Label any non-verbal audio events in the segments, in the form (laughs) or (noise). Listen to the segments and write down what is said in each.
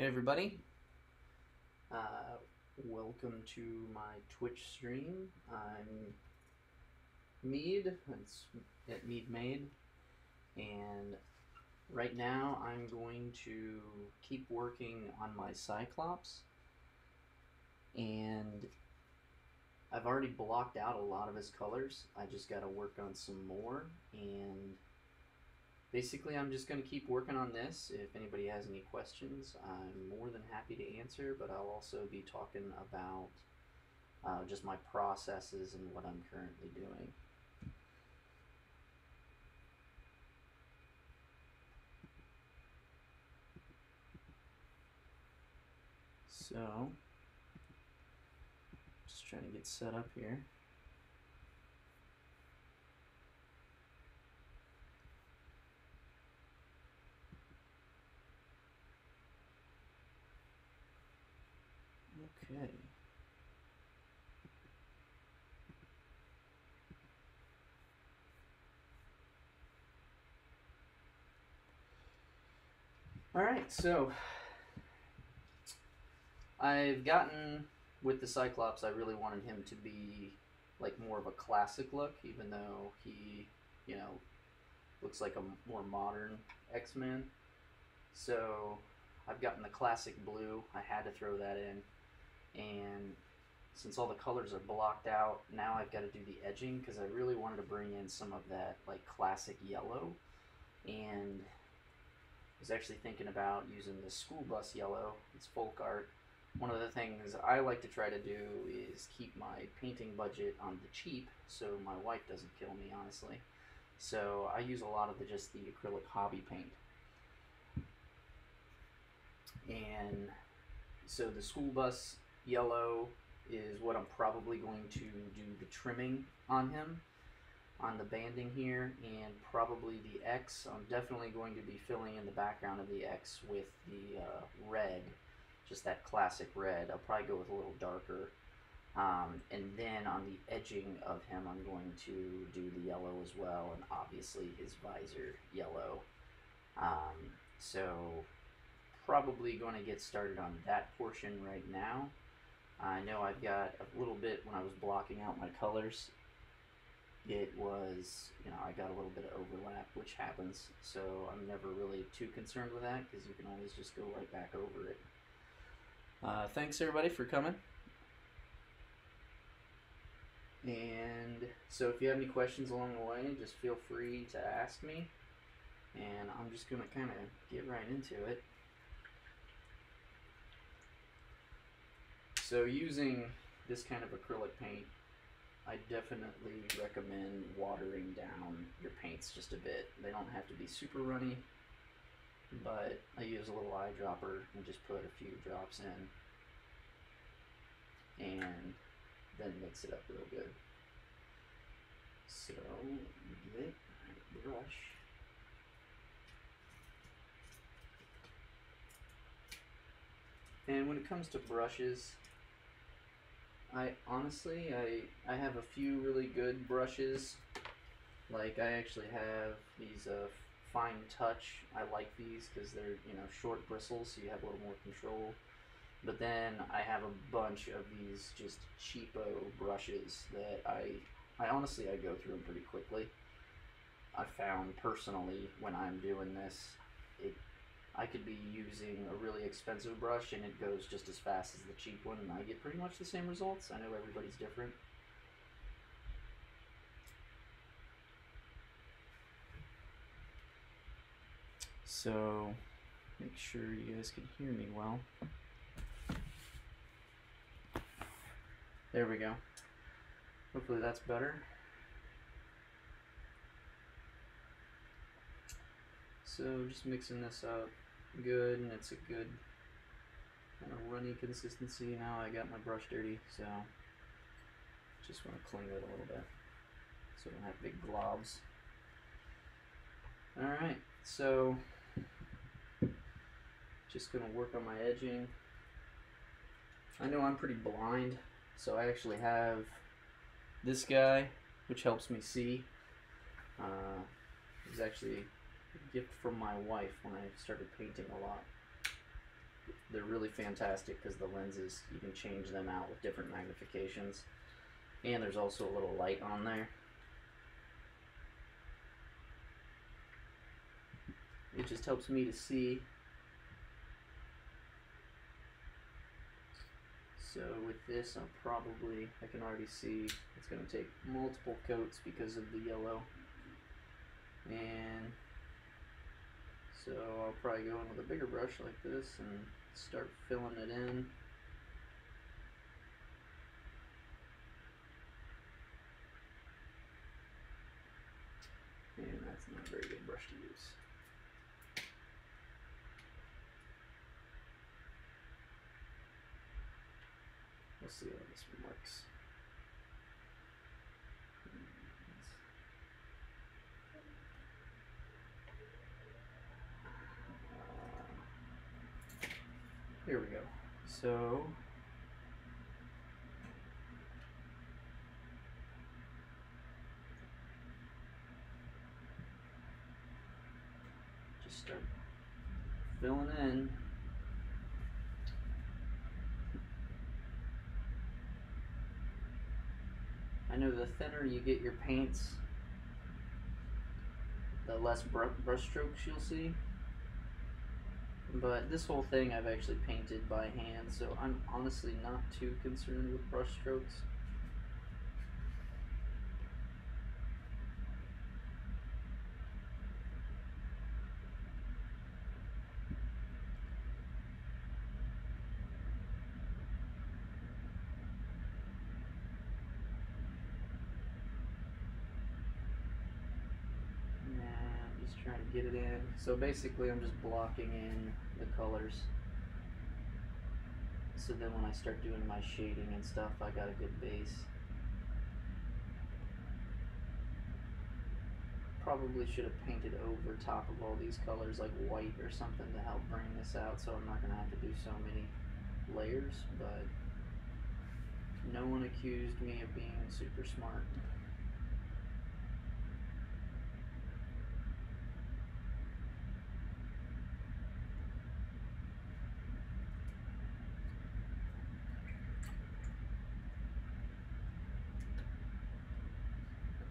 Hey everybody. Uh, welcome to my Twitch stream. I'm Mead. It's at Mead Made. And right now I'm going to keep working on my Cyclops. And I've already blocked out a lot of his colors. I just got to work on some more. And basically I'm just going to keep working on this. If anybody has any questions, I'm more than happy to answer, but I'll also be talking about uh, just my processes and what I'm currently doing. So, just trying to get set up here. Okay. All right, so I've gotten with the Cyclops. I really wanted him to be like more of a classic look, even though he, you know, looks like a more modern X Men. So I've gotten the classic blue. I had to throw that in, and since all the colors are blocked out, now I've got to do the edging because I really wanted to bring in some of that like classic yellow, and I was actually thinking about using the school bus yellow. It's folk art. One of the things I like to try to do is keep my painting budget on the cheap so my wife doesn't kill me, honestly. So I use a lot of the just the acrylic hobby paint. And so the school bus yellow is what I'm probably going to do the trimming on him on the banding here and probably the X. I'm definitely going to be filling in the background of the X with the uh, red, just that classic red. I'll probably go with a little darker. Um, and then on the edging of him, I'm going to do the yellow as well, and obviously his visor yellow. Um, so probably going to get started on that portion right now. I know I've got a little bit when I was blocking out my colors. It was, you know, I got a little bit of overlap, which happens. So I'm never really too concerned with that because you can always just go right back over it. Uh, thanks everybody for coming. And so if you have any questions along the way, just feel free to ask me. And I'm just going to kind of get right into it. So using this kind of acrylic paint, I definitely recommend watering down your paints just a bit. They don't have to be super runny, but I use a little eyedropper and just put a few drops in and then mix it up real good. So, get a brush. And when it comes to brushes, I honestly, I I have a few really good brushes. Like I actually have these uh, fine touch. I like these because they're you know short bristles, so you have a little more control. But then I have a bunch of these just cheapo brushes that I I honestly I go through them pretty quickly. I found personally when I'm doing this, it I could be using a really expensive brush and it goes just as fast as the cheap one and I get pretty much the same results. I know everybody's different. So make sure you guys can hear me well. There we go. Hopefully that's better. So just mixing this up good and it's a good kind of runny consistency. Now I got my brush dirty, so just want to clean it a little bit so I don't have big globs. Alright, so just going to work on my edging. I know I'm pretty blind, so I actually have this guy, which helps me see. Uh, he's actually gift from my wife when I started painting a lot. they're really fantastic because the lenses you can change them out with different magnifications, and there's also a little light on there. It just helps me to see. So with this, I'm probably, I can already see it's going to take multiple coats because of the yellow. And so I'll probably go in with a bigger brush like this and start filling it in. And that's not a very good brush to use. We'll see how this one works. Here we go. So just start filling in. I know the thinner you get your paints, the less br- brush strokes you'll see. But this whole thing I've actually painted by hand, so I'm honestly not too concerned with brush strokes. And I'm just trying to get it in. So basically I'm just blocking in the colors. So then when I start doing my shading and stuff, I got a good base. Probably should have painted over top of all these colors like white or something to help bring this out so I'm not going to have to do so many layers, but no one accused me of being super smart.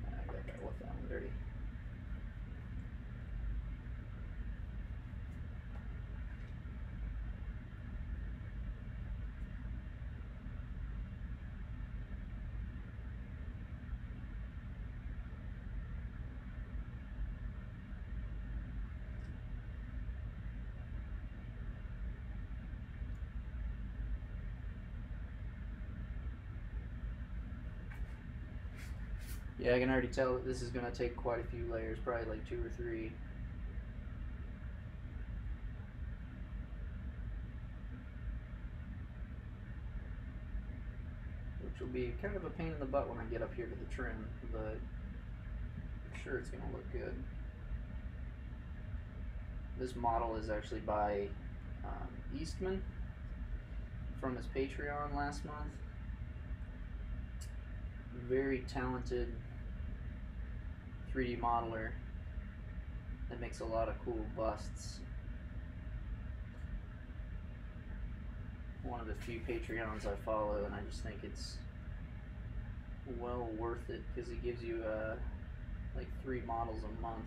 I got that with that one dirty. Yeah, I can already tell that this is gonna take quite a few layers, probably like two or three. Which will be kind of a pain in the butt when I get up here to the trim, but I'm sure it's gonna look good. This model is actually by um, Eastman from his Patreon last month. Very talented 3D modeler that makes a lot of cool busts. One of the few Patreons I follow, and I just think it's well worth it because he gives you uh, like three models a month.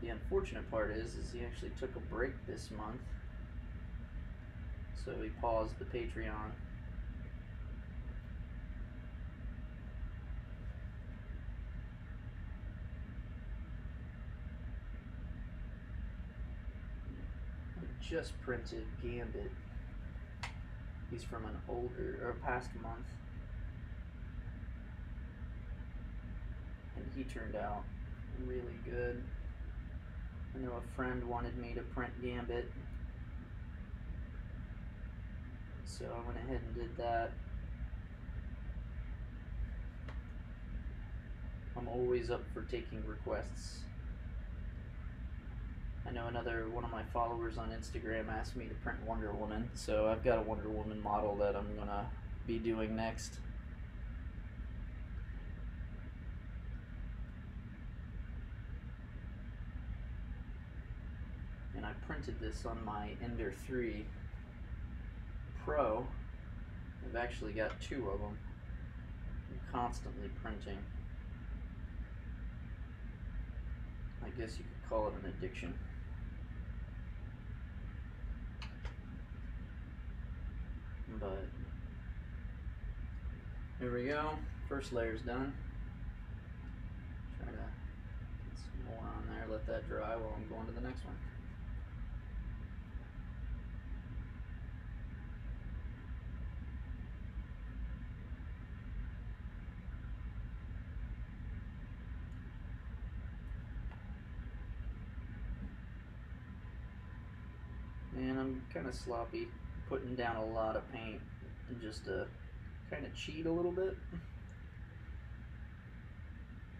The unfortunate part is, is he actually took a break this month, so he paused the Patreon. I just printed Gambit. He's from an older or past month. And he turned out really good. I know a friend wanted me to print Gambit. So I went ahead and did that. I'm always up for taking requests. I know another one of my followers on Instagram asked me to print Wonder Woman, so I've got a Wonder Woman model that I'm gonna be doing next. And I printed this on my Ender 3 Pro. I've actually got two of them. I'm constantly printing. I guess you could call it an addiction. But here we go. First layer's done. Try to get some more on there, let that dry while I'm going to the next one. And I'm kind of sloppy, putting down a lot of paint and just to kind of cheat a little bit.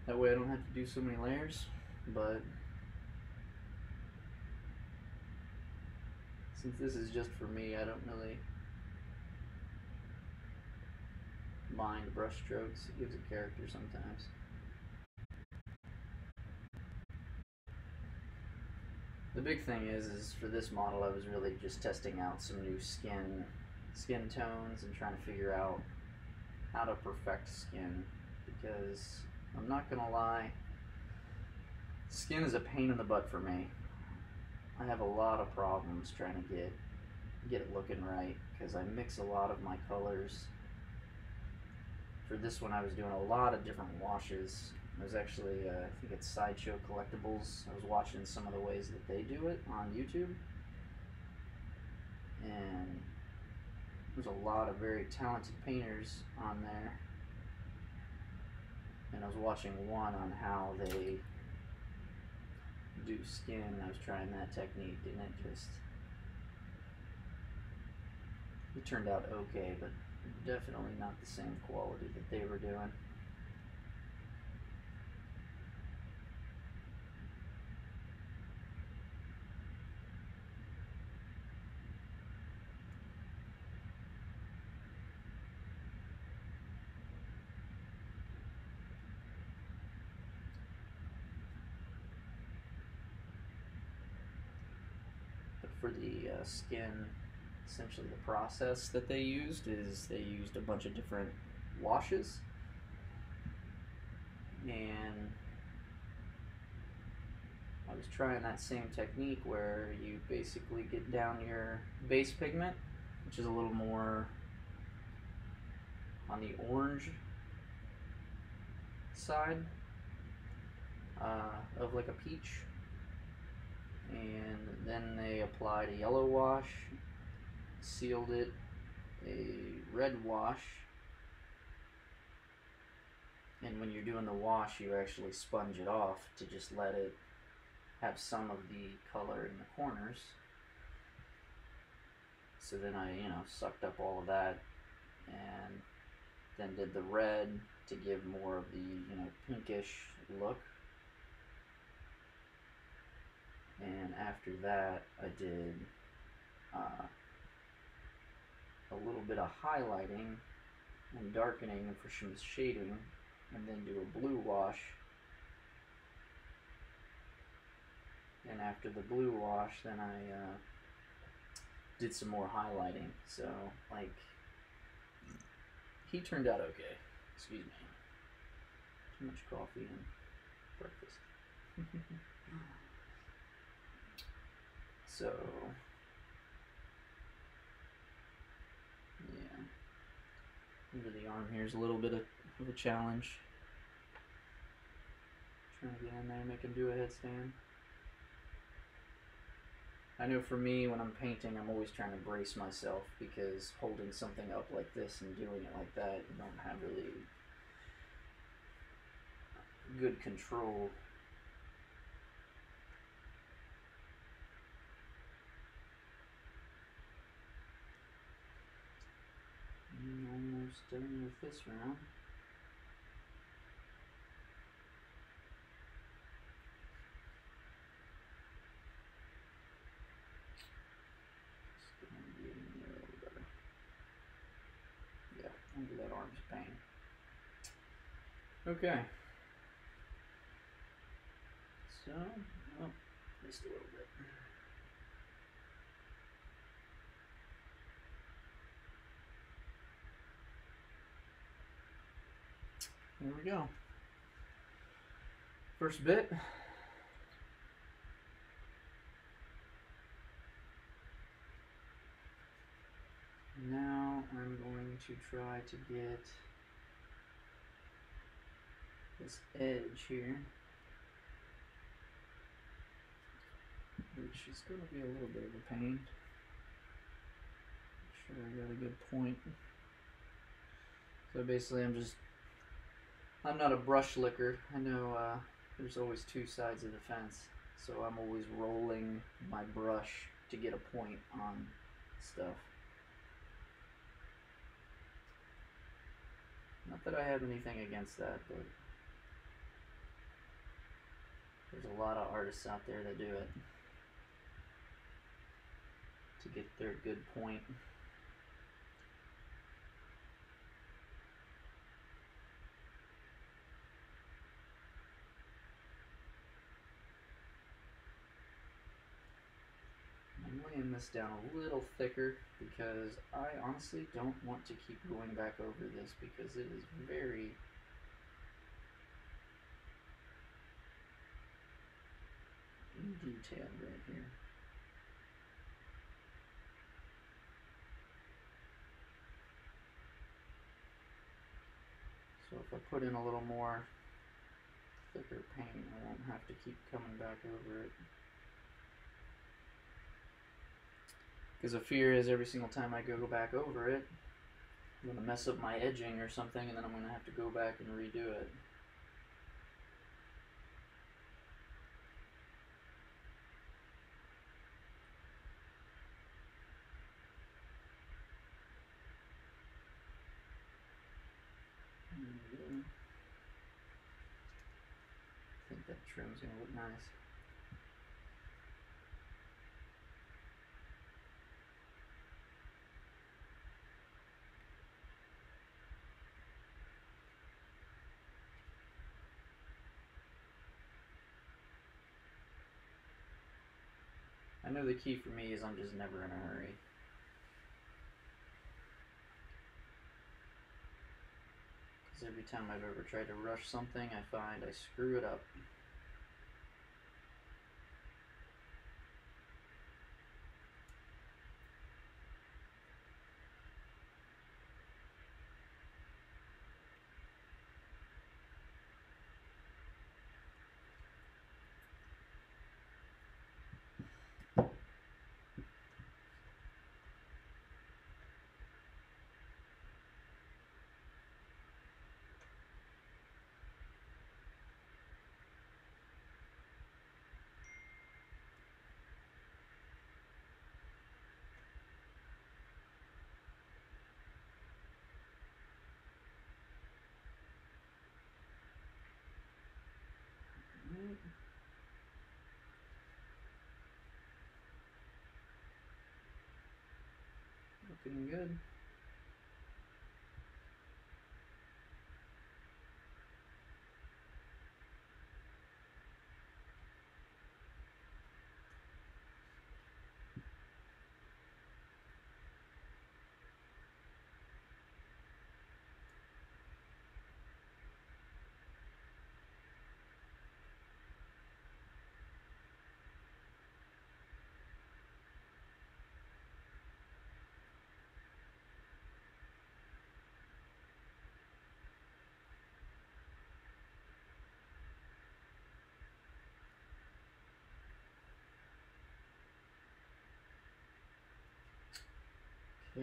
That way I don't have to do so many layers, but since this is just for me, I don't really mind brush strokes. It gives a character sometimes. The big thing is, is for this model, I was really just testing out some new skin, skin tones and trying to figure out how to perfect skin because I'm not gonna lie, skin is a pain in the butt for me. I have a lot of problems trying to get get it looking right because I mix a lot of my colors. For this one, I was doing a lot of different washes. It was actually, uh, I think it's Sideshow Collectibles. I was watching some of the ways that they do it on YouTube. And there's a lot of very talented painters on there and I was watching one on how they do skin. I was trying that technique, and it just it turned out okay, but definitely not the same quality that they were doing. For the uh, skin, essentially the process that they used is they used a bunch of different washes. And I was trying that same technique where you basically get down your base pigment, which is a little more on the orange side uh, of like a peach and then they applied a yellow wash, sealed it, a red wash, and when you're doing the wash, you actually sponge it off to just let it have some of the color in the corners. So then I, you know, sucked up all of that and then did the red to give more of the, you know, pinkish look and after that I did uh, a little bit of highlighting and darkening for some shading and then do a blue wash. And after the blue wash then I uh, did some more highlighting. So like he turned out okay. Excuse me. Too much coffee and breakfast (laughs) So, yeah. Under the arm here is a little bit of, of a challenge. Trying to get in there, and make him do a headstand. I know for me, when I'm painting, I'm always trying to brace myself because holding something up like this and doing it like that, you don't have really good control done with this round. Yeah, under that arm's pain. Okay. So, oh, just a little bit. There we go. First bit. Now I'm going to try to get this edge here, which is going to be a little bit of a pain. Make sure I got a good point. So basically, I'm just I'm not a brush licker. I know uh, there's always two sides of the fence, so I'm always rolling my brush to get a point on stuff. Not that I have anything against that, but there's a lot of artists out there that do it to get their good point. I'm laying this down a little thicker because I honestly don't want to keep going back over this because it is very detailed right here. So if I put in a little more thicker paint, I won't have to keep coming back over it. Because the fear is every single time I go back over it, I'm going to mess up my edging or something, and then I'm going to have to go back and redo it. Mm-hmm. I think that trim's going to look nice. Know the key for me is I'm just never in a hurry. Because every time I've ever tried to rush something, I find I screw it up. Alright. Looking good. I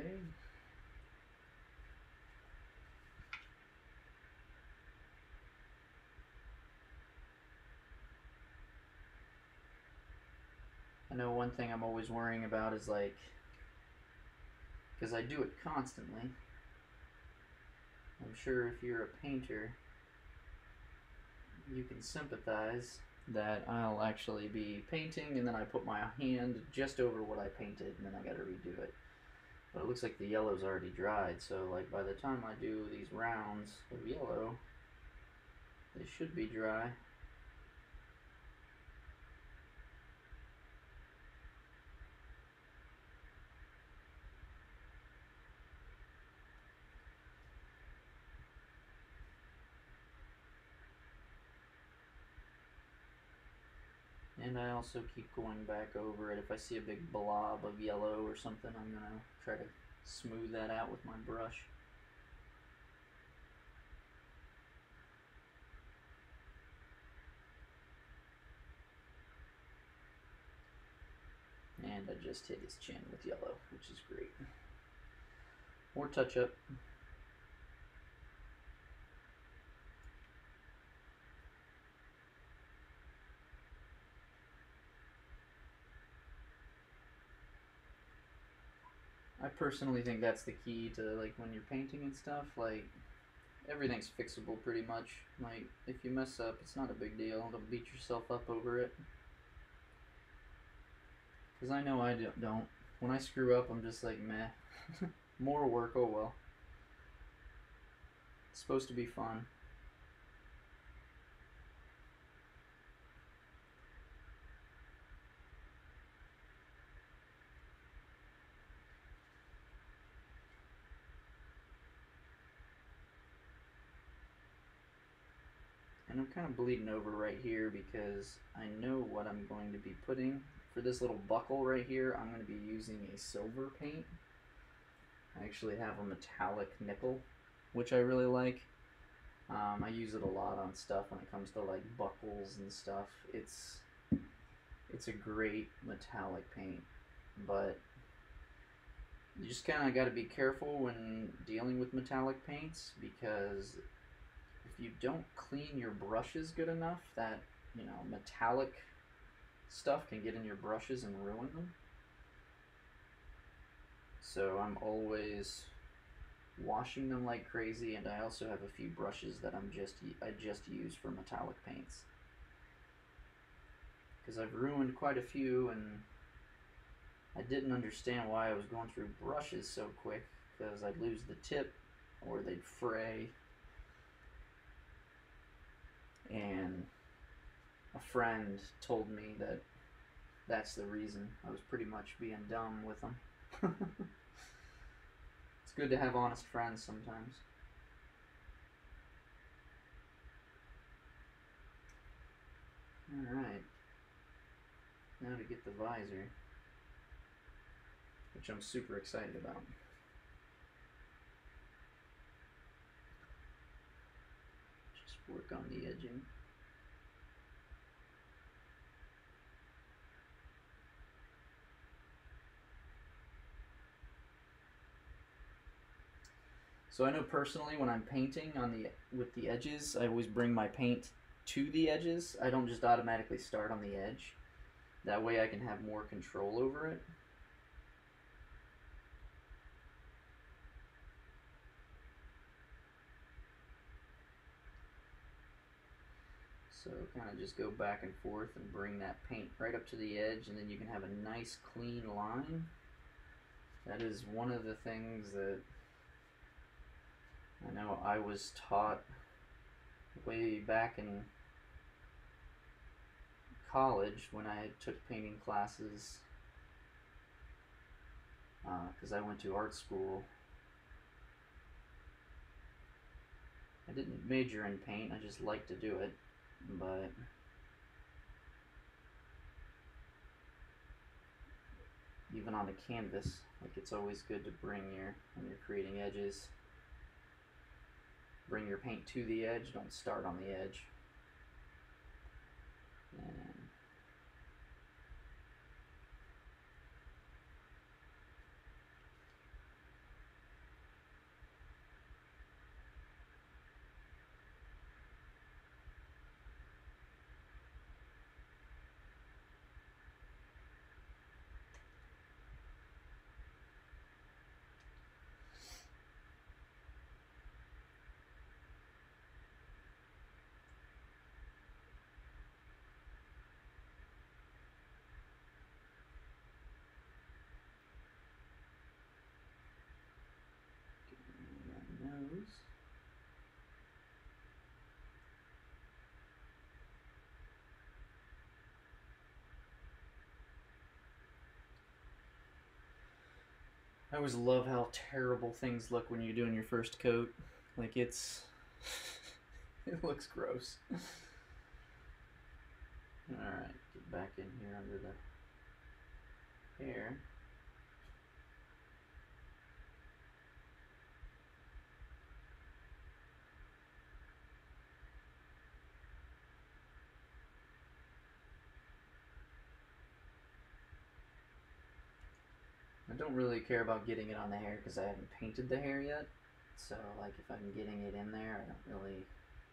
know one thing I'm always worrying about is like, because I do it constantly. I'm sure if you're a painter, you can sympathize that I'll actually be painting and then I put my hand just over what I painted and then I gotta redo it. But it looks like the yellow's already dried, so like by the time I do these rounds of yellow, they should be dry. I also keep going back over it. If I see a big blob of yellow or something, I'm going to try to smooth that out with my brush. And I just hit his chin with yellow, which is great. More touch up. Personally think that's the key to like when you're painting and stuff. Like everything's fixable pretty much. Like if you mess up, it's not a big deal. Don't beat yourself up over it. Cause I know I don't. When I screw up, I'm just like meh. (laughs) More work. Oh well. It's supposed to be fun. Kind of bleeding over right here because I know what I'm going to be putting. For this little buckle right here, I'm going to be using a silver paint. I actually have a metallic nickel, which I really like. Um, I use it a lot on stuff when it comes to like buckles and stuff. It's it's a great metallic paint, but you just kind of got to be careful when dealing with metallic paints because you don't clean your brushes good enough, that, you know, metallic stuff can get in your brushes and ruin them. So I'm always washing them like crazy and I also have a few brushes that I'm just I just use for metallic paints because I've ruined quite a few and I didn't understand why I was going through brushes so quick because I'd lose the tip or they'd fray and a friend told me that that's the reason I was pretty much being dumb with them. (laughs) it's good to have honest friends sometimes. Alright. Now to get the visor, which I'm super excited about. Work on the edging. So I know personally when I'm painting on the with the edges, I always bring my paint to the edges. I don't just automatically start on the edge. That way I can have more control over it. So kind of just go back and forth and bring that paint right up to the edge and then you can have a nice clean line. That is one of the things that I know I was taught way back in college when I took painting classes because uh, I went to art school. I didn't major in paint, I just liked to do it but even on a canvas like it's always good to bring your when you're creating edges bring your paint to the edge don't start on the edge. And I always love how terrible things look when you're doing your first coat. Like it's (laughs) it looks gross. Alright, get back in here under the hair. I don't really care about getting it on the hair because I haven't painted the hair yet. So like if I'm getting it in there, I don't really,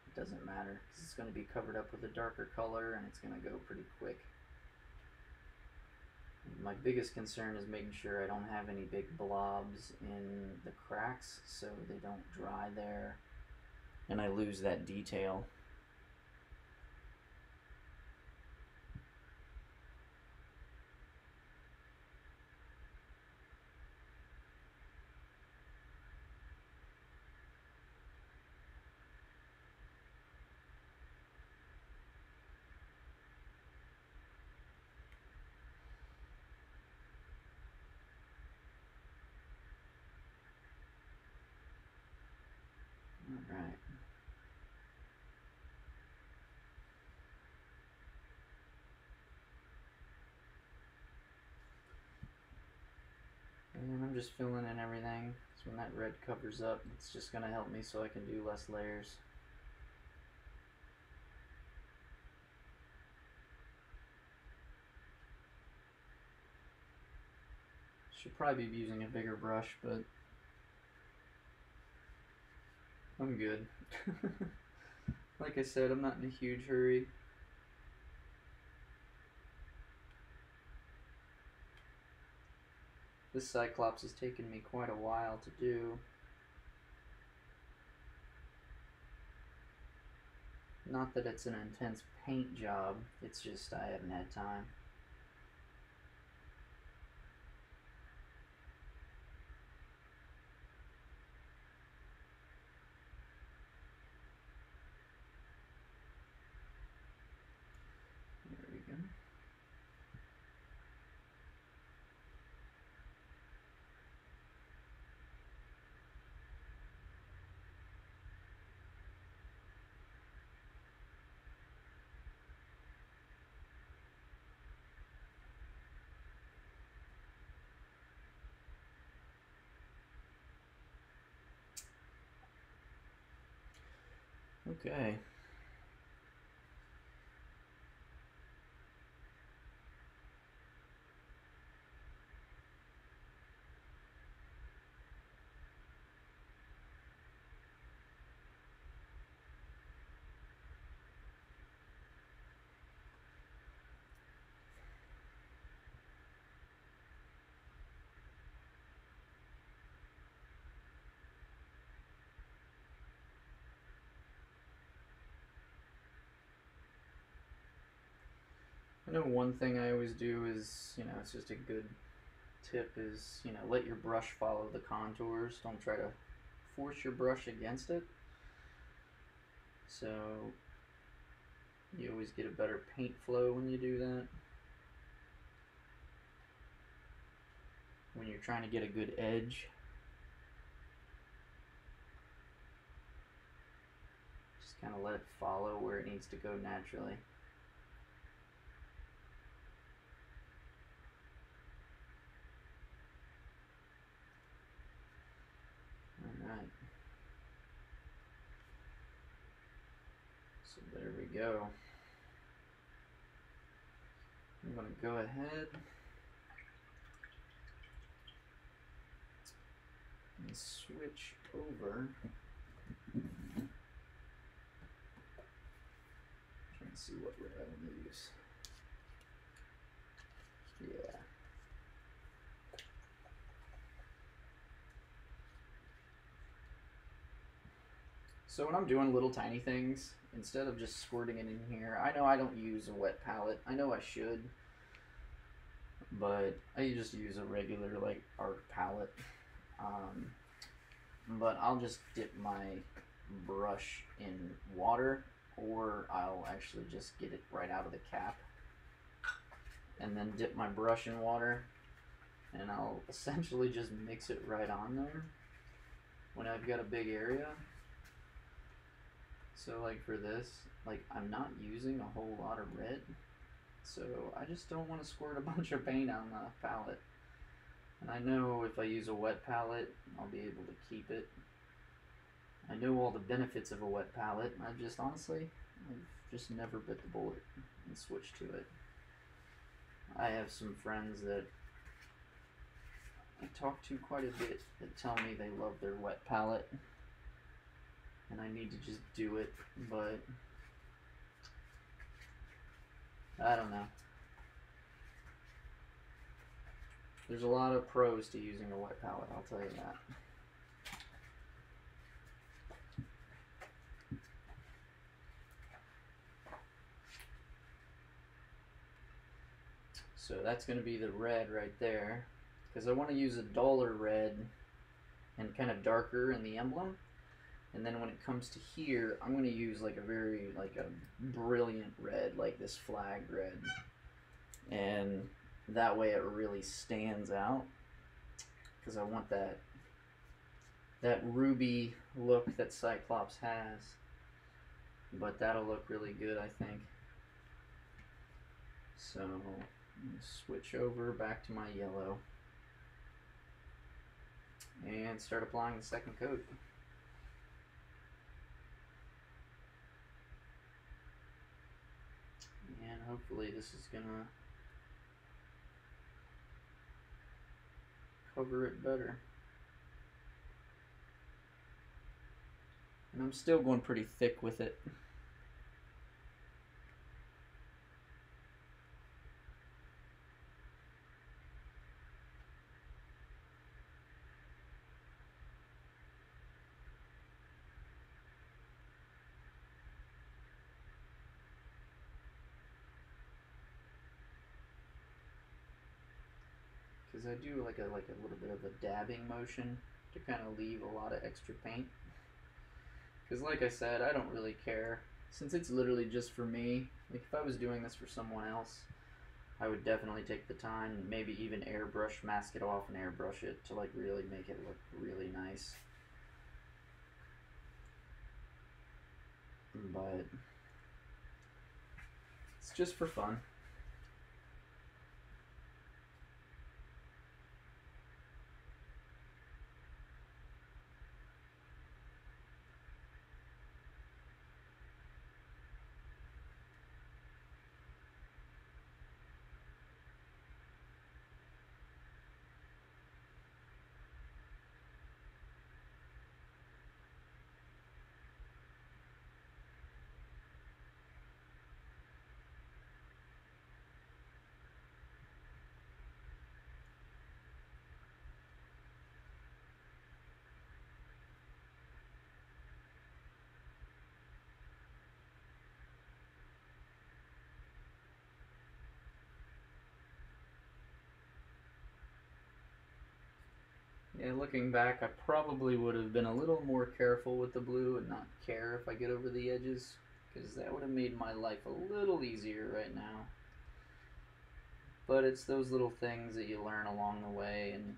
it doesn't matter because it's going to be covered up with a darker color and it's going to go pretty quick. My biggest concern is making sure I don't have any big blobs in the cracks so they don't dry there and I lose that detail. Alright. And I'm just filling in everything. So when that red covers up, it's just going to help me so I can do less layers. Should probably be using a bigger brush, but I'm good. (laughs) like I said, I'm not in a huge hurry. This Cyclops has taken me quite a while to do. Not that it's an intense paint job, it's just I haven't had time. There we go. Okay. Know one thing I always do is, you know, it's just a good tip is, you know, let your brush follow the contours. Don't try to force your brush against it. So you always get a better paint flow when you do that. When you're trying to get a good edge. Just kind of let it follow where it needs to go naturally. Alright. So there we go. I'm going to go ahead and switch over. Trying to see what red I want to use. Yeah. So when I'm doing little tiny things, instead of just squirting it in here, I know I don't use a wet palette. I know I should, but I just use a regular like art palette. Um, but I'll just dip my brush in water, or I'll actually just get it right out of the cap, and then dip my brush in water, and I'll essentially just mix it right on there when I've got a big area. So like for this, like I'm not using a whole lot of red. So I just don't want to squirt a (laughs) bunch of paint on the palette. And I know if I use a wet palette, I'll be able to keep it. I know all the benefits of a wet palette. I just honestly, I've just never bit the bullet and switched to it. I have some friends that I talk to quite a bit that tell me they love their wet palette. And I need to just do it, but I don't know. There's a lot of pros to using a wet palette, I'll tell you that. So that's going to be the red right there. Because I want to use a duller red and kind of darker in the emblem. And then when it comes to here, I'm going to use like a very, like a brilliant red, like this flag red. And that way it really stands out. Because I want that, that ruby look that Cyclops has. But that'll look really good, I think. So, switch over back to my yellow. And start applying the second coat. And hopefully this is gonna cover it better. And I'm still going pretty thick with it. I do like a like a little bit of a dabbing motion to kind of leave a lot of extra paint. Because like I said, I don't really care since it's literally just for me. Like if I was doing this for someone else, I would definitely take the time, maybe even airbrush, mask it off, and airbrush it to like really make it look really nice. But it's just for fun. Looking back, I probably would have been a little more careful with the blue and not care if I get over the edges, because that would have made my life a little easier right now. But it's those little things that you learn along the way, and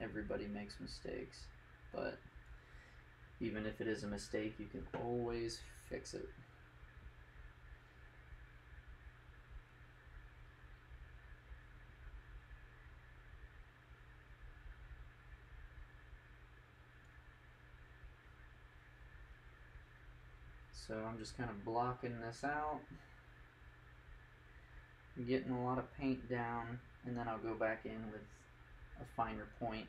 everybody makes mistakes. But even if it is a mistake, you can always fix it. So I'm just kind of blocking this out, getting a lot of paint down, and then I'll go back in with a finer point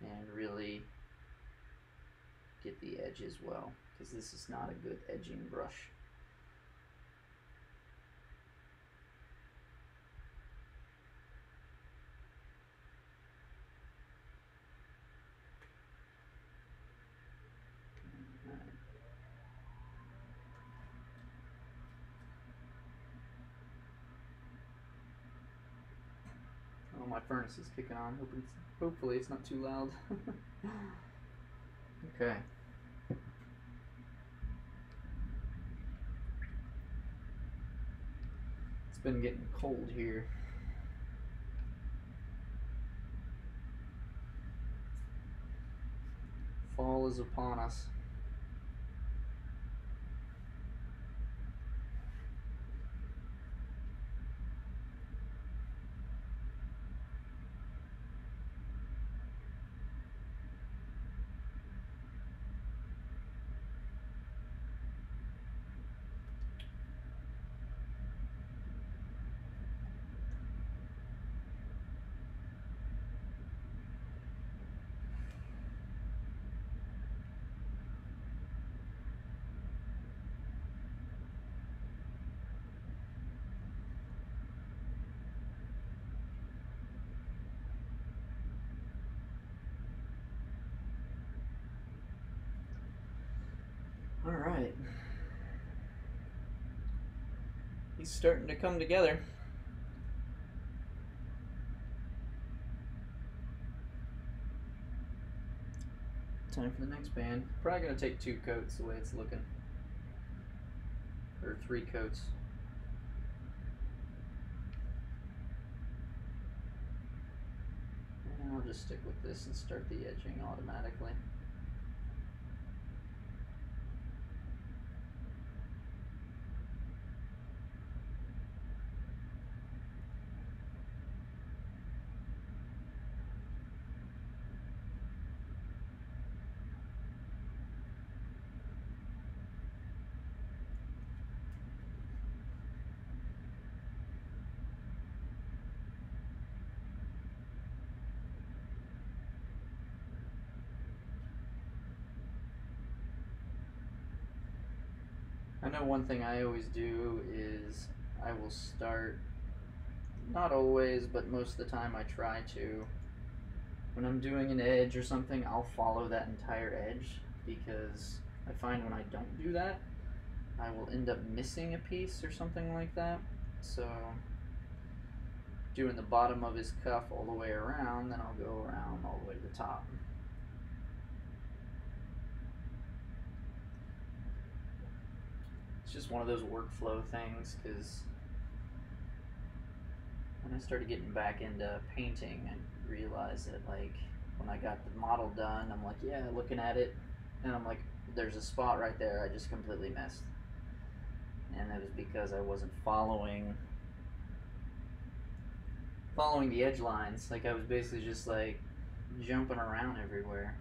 and really get the edge as well, because this is not a good edging brush. my furnace is kicking on. Hoping, hopefully it's not too loud. (laughs) okay. It's been getting cold here. Fall is upon us. All right. He's starting to come together. Time for the next band. Probably gonna take two coats the way it's looking. Or three coats. And I'll just stick with this and start the edging automatically. Know one thing I always do is I will start, not always, but most of the time I try to. When I'm doing an edge or something, I'll follow that entire edge because I find when I don't do that, I will end up missing a piece or something like that. So, doing the bottom of his cuff all the way around, then I'll go around all the way to the top. It's just one of those workflow things because when I started getting back into painting, I realized that like when I got the model done, I'm like, yeah, looking at it, and I'm like, there's a spot right there I just completely missed, and it was because I wasn't following following the edge lines. Like I was basically just like jumping around everywhere,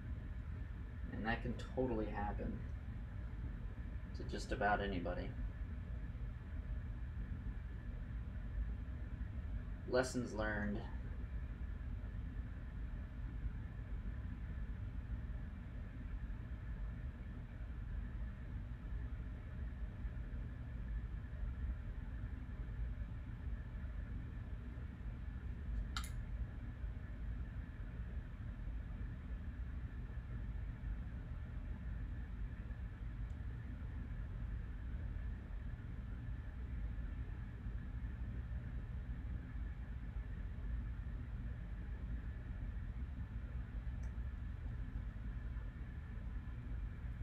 and that can totally happen to just about anybody. Lessons learned.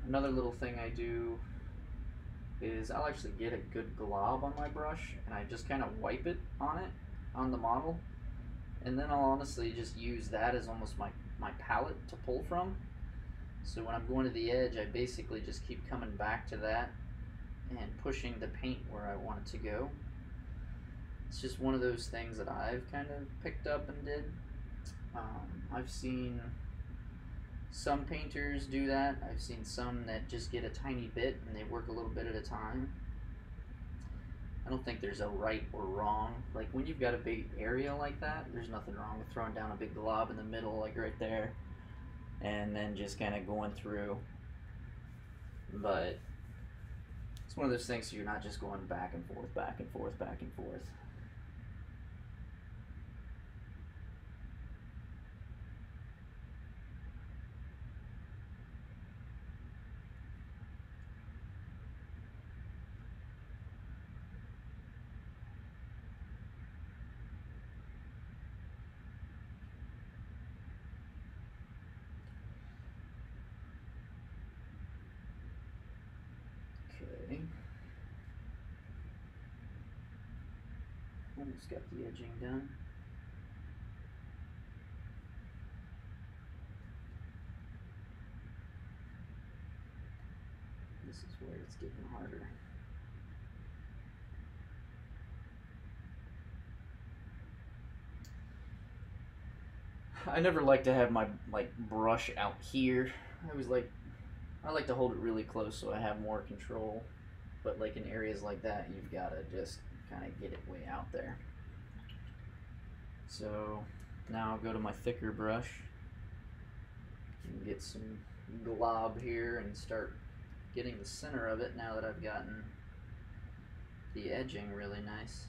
Another little thing I do is I'll actually get a good glob on my brush and I just kind of wipe it on it, on the model. And then I'll honestly just use that as almost my, my palette to pull from. So when I'm going to the edge, I basically just keep coming back to that and pushing the paint where I want it to go. It's just one of those things that I've kind of picked up and did. Um, I've seen some painters do that. I've seen some that just get a tiny bit and they work a little bit at a time. I don't think there's a right or wrong. Like when you've got a big area like that, there's nothing wrong with throwing down a big glob in the middle, like right there, and then just kind of going through. But it's one of those things so you're not just going back and forth, back and forth, back and forth. Okay. Almost got the edging done. This is where it's getting harder. I never like to have my like brush out here. I always like I like to hold it really close so I have more control. But like in areas like that, you've got to just kind of get it way out there. So now I'll go to my thicker brush and get some glob here and start getting the center of it now that I've gotten the edging really nice.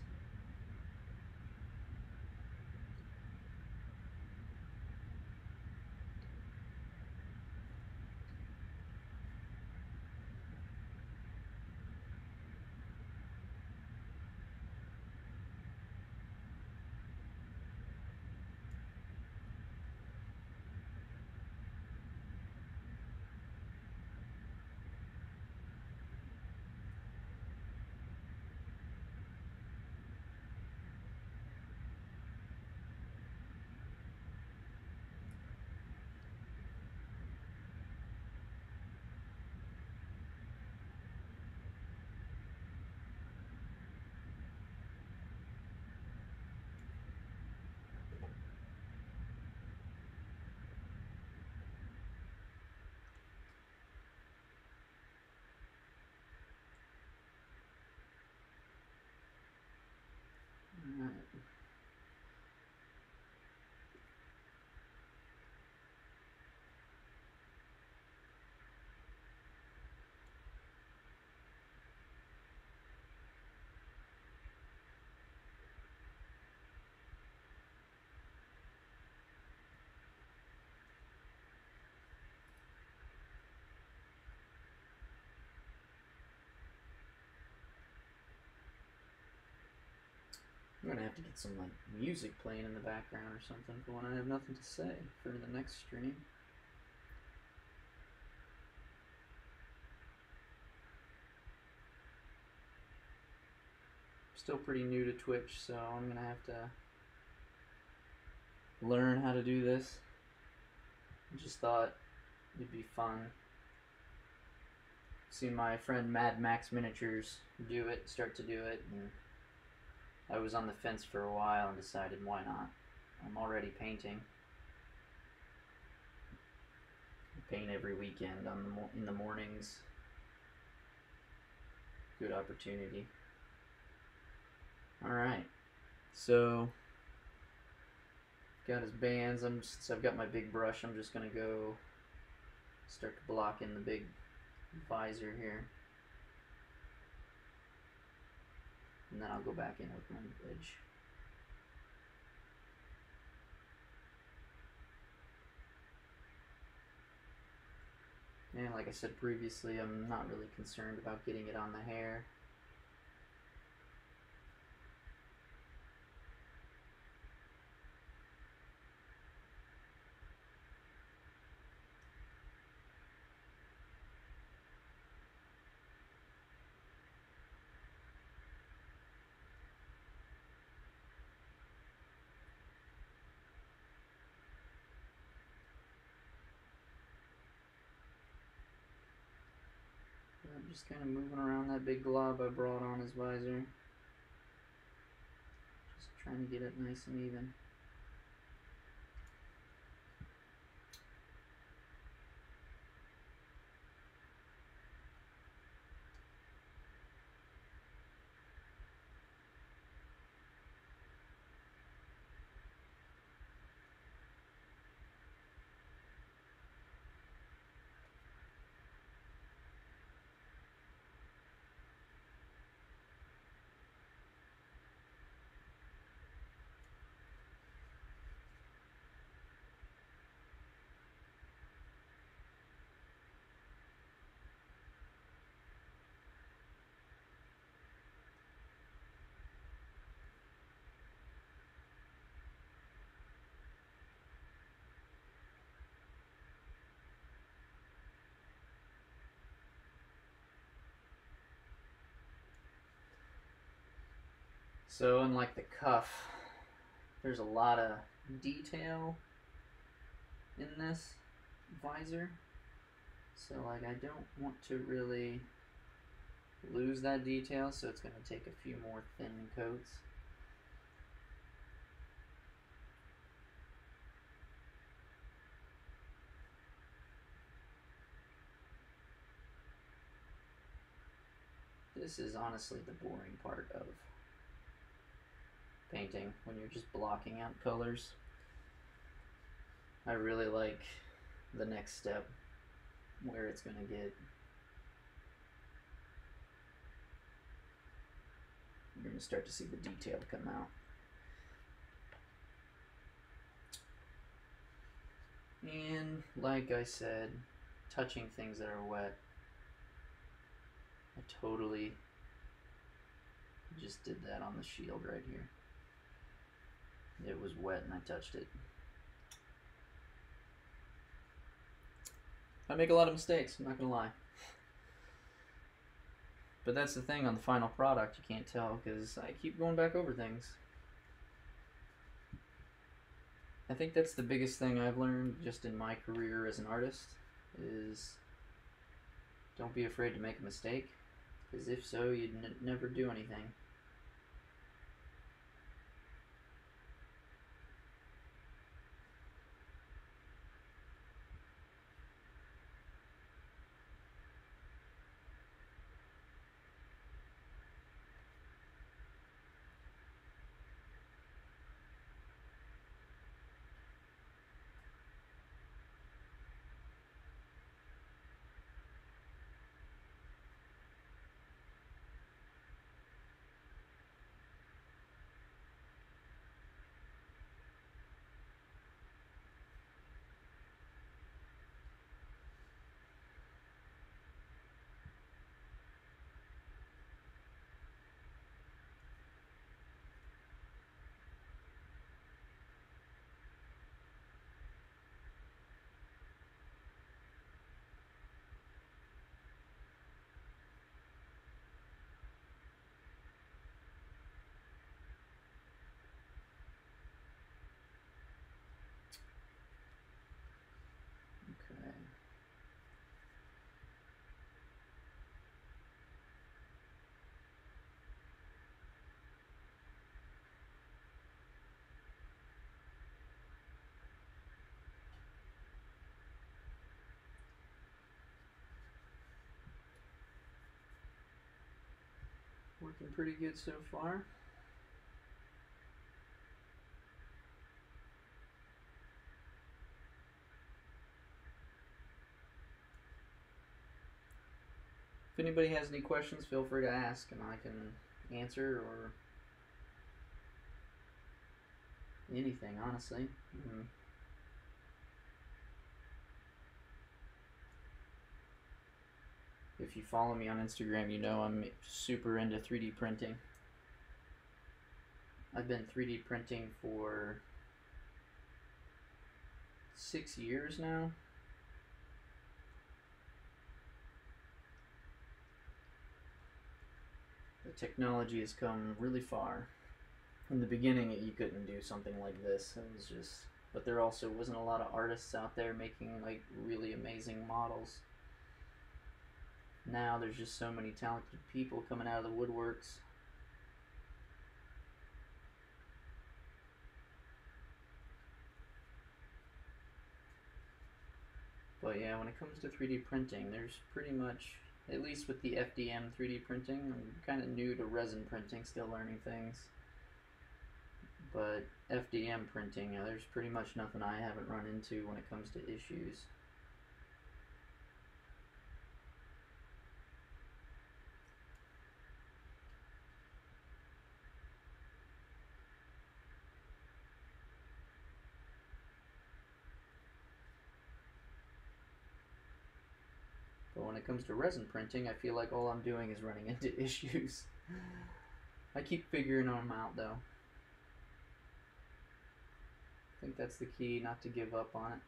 I'm gonna have to get some like music playing in the background or something for when I have nothing to say for the next stream. Still pretty new to Twitch, so I'm gonna have to learn how to do this. I just thought it'd be fun. See my friend Mad Max Miniatures do it, start to do it, and I was on the fence for a while and decided why not. I'm already painting. I paint every weekend on the in the mornings. Good opportunity. All right, so got his bands. I'm since I've got my big brush, I'm just gonna go start to block in the big visor here. And then I'll go back in with my edge. And like I said previously, I'm not really concerned about getting it on the hair. I'm just kind of moving around that big glob I brought on his visor. Just trying to get it nice and even. So unlike the cuff, there's a lot of detail in this visor. So like I don't want to really lose that detail, so it's going to take a few more thin coats. This is honestly the boring part of painting when you're just blocking out colors. I really like the next step where it's going to get you're going to start to see the detail come out. And like I said, touching things that are wet, I totally just did that on the shield right here. It was wet and I touched it. I make a lot of mistakes, I'm not gonna lie. But that's the thing on the final product, you can't tell because I keep going back over things. I think that's the biggest thing I've learned just in my career as an artist is don't be afraid to make a mistake because if so, you'd never do anything. Looking pretty good so far. If anybody has any questions, feel free to ask and I can answer or anything, honestly. Mm-hmm. If you follow me on Instagram, you know I'm super into 3D printing. I've been 3D printing for six years now. The technology has come really far. In the beginning, you couldn't do something like this. It was just, but there also wasn't a lot of artists out there making like really amazing models now there's just so many talented people coming out of the woodworks. But yeah, when it comes to 3D printing, there's pretty much, at least with the FDM 3D printing, I'm kind of new to resin printing, still learning things. But FDM printing, there's pretty much nothing I haven't run into when it comes to issues. when it comes to resin printing, I feel like all I'm doing is running (laughs) into issues. I keep figuring them out though. I think that's the key, not to give up on it.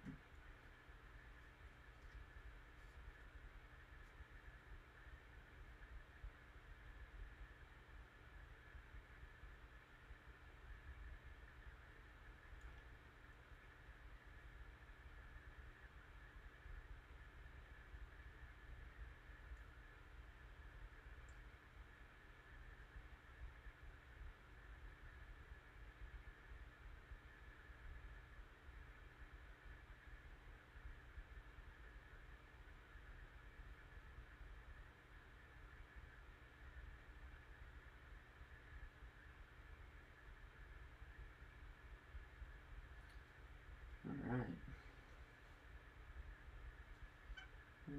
Alright.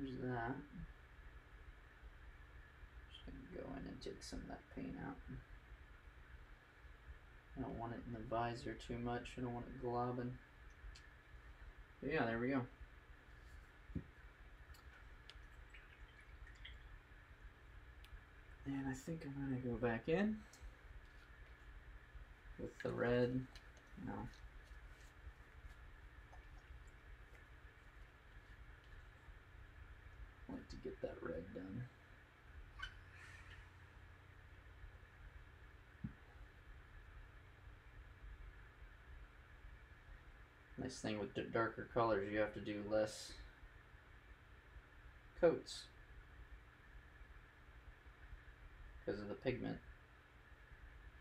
There's that. Just gonna go in and take some of that paint out. I don't want it in the visor too much. I don't want it globbing. But yeah, there we go. And I think I'm gonna go back in with the red. No, like to get that red done. Nice thing with the darker colors, you have to do less coats because of the pigment.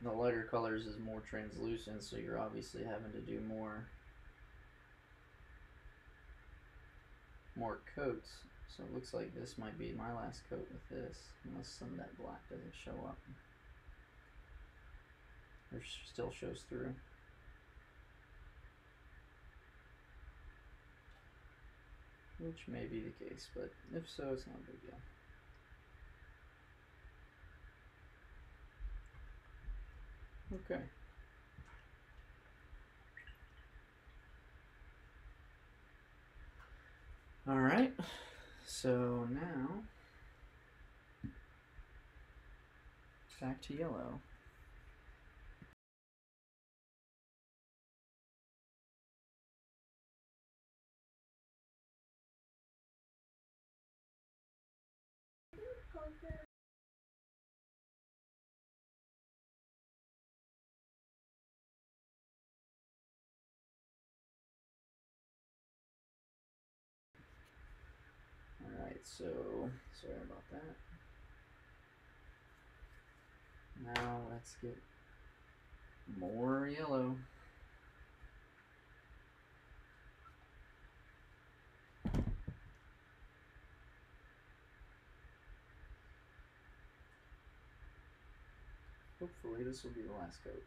The lighter colors is more translucent, so you're obviously having to do more more coats. So it looks like this might be my last coat with this, unless some of that black doesn't show up. Or still shows through. Which may be the case, but if so, it's not a big deal. Okay. All right. So now, back to yellow. So sorry about that. Now let's get more yellow. Hopefully this will be the last coat.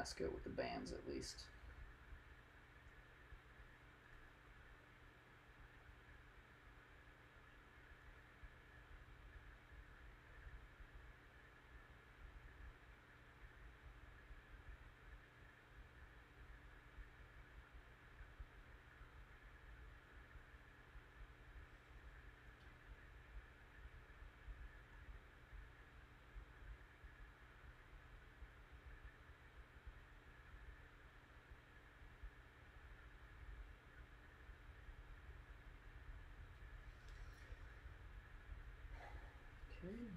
Coat with the bands at least. Okay.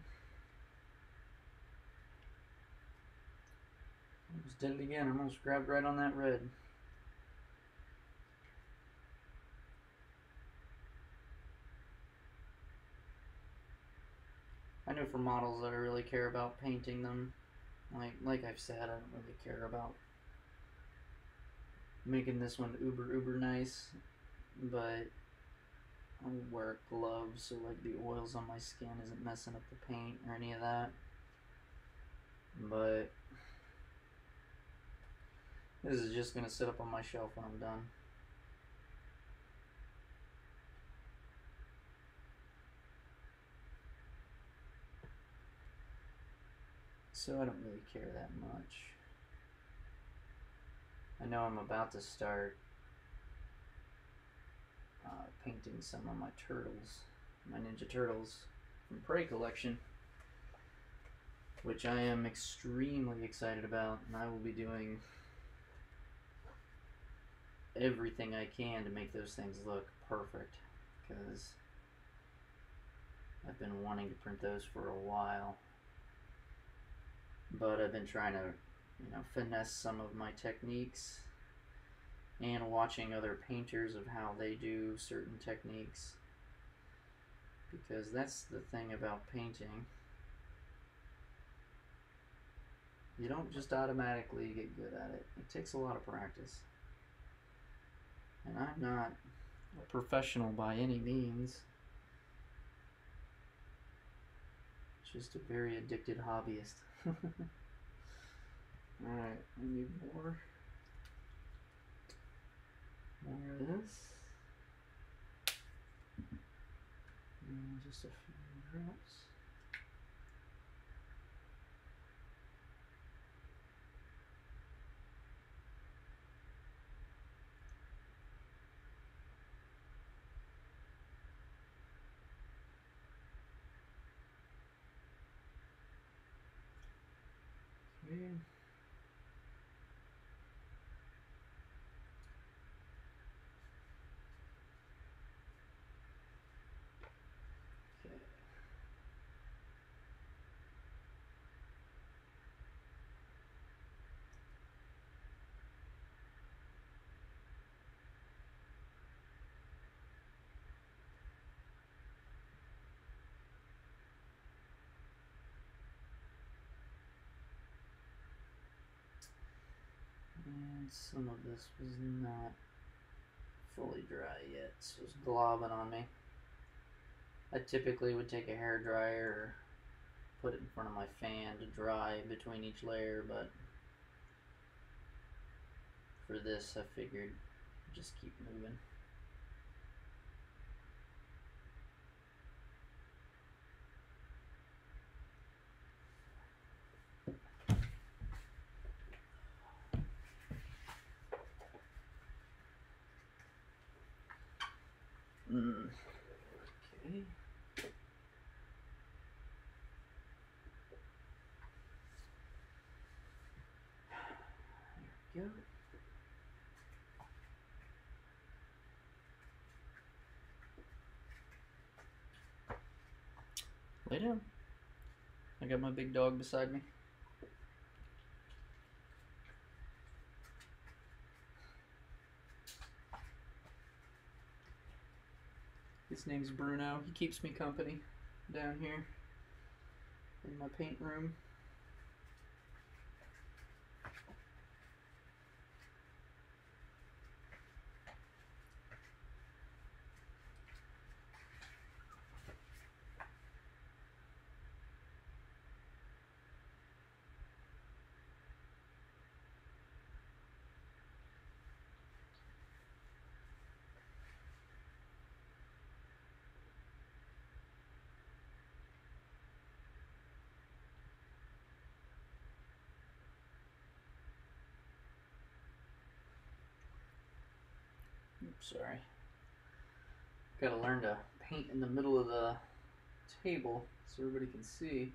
Almost did it again. I almost grabbed right on that red. I know for models that I really care about painting them, like like I've said, I don't really care about making this one uber uber nice, but I wear gloves so like the oils on my skin isn't messing up the paint or any of that. But this is just gonna sit up on my shelf when I'm done. So I don't really care that much. I know I'm about to start uh, painting some of my turtles, my Ninja Turtles from Prey collection, which I am extremely excited about, and I will be doing everything I can to make those things look perfect, because I've been wanting to print those for a while, but I've been trying to, you know, finesse some of my techniques and watching other painters of how they do certain techniques. Because that's the thing about painting. You don't just automatically get good at it. It takes a lot of practice. And I'm not a professional by any means. Just a very addicted hobbyist. (laughs) Alright I need more more of this. And just a few drops. Okay. And some of this was not fully dry yet, so it's globbing on me. I typically would take a hair dryer or put it in front of my fan to dry between each layer, but for this I figured just keep moving. Okay. There we go. Lay down. I got my big dog beside me. His name's Bruno. He keeps me company down here in my paint room. Sorry. Gotta learn to paint in the middle of the table so everybody can see.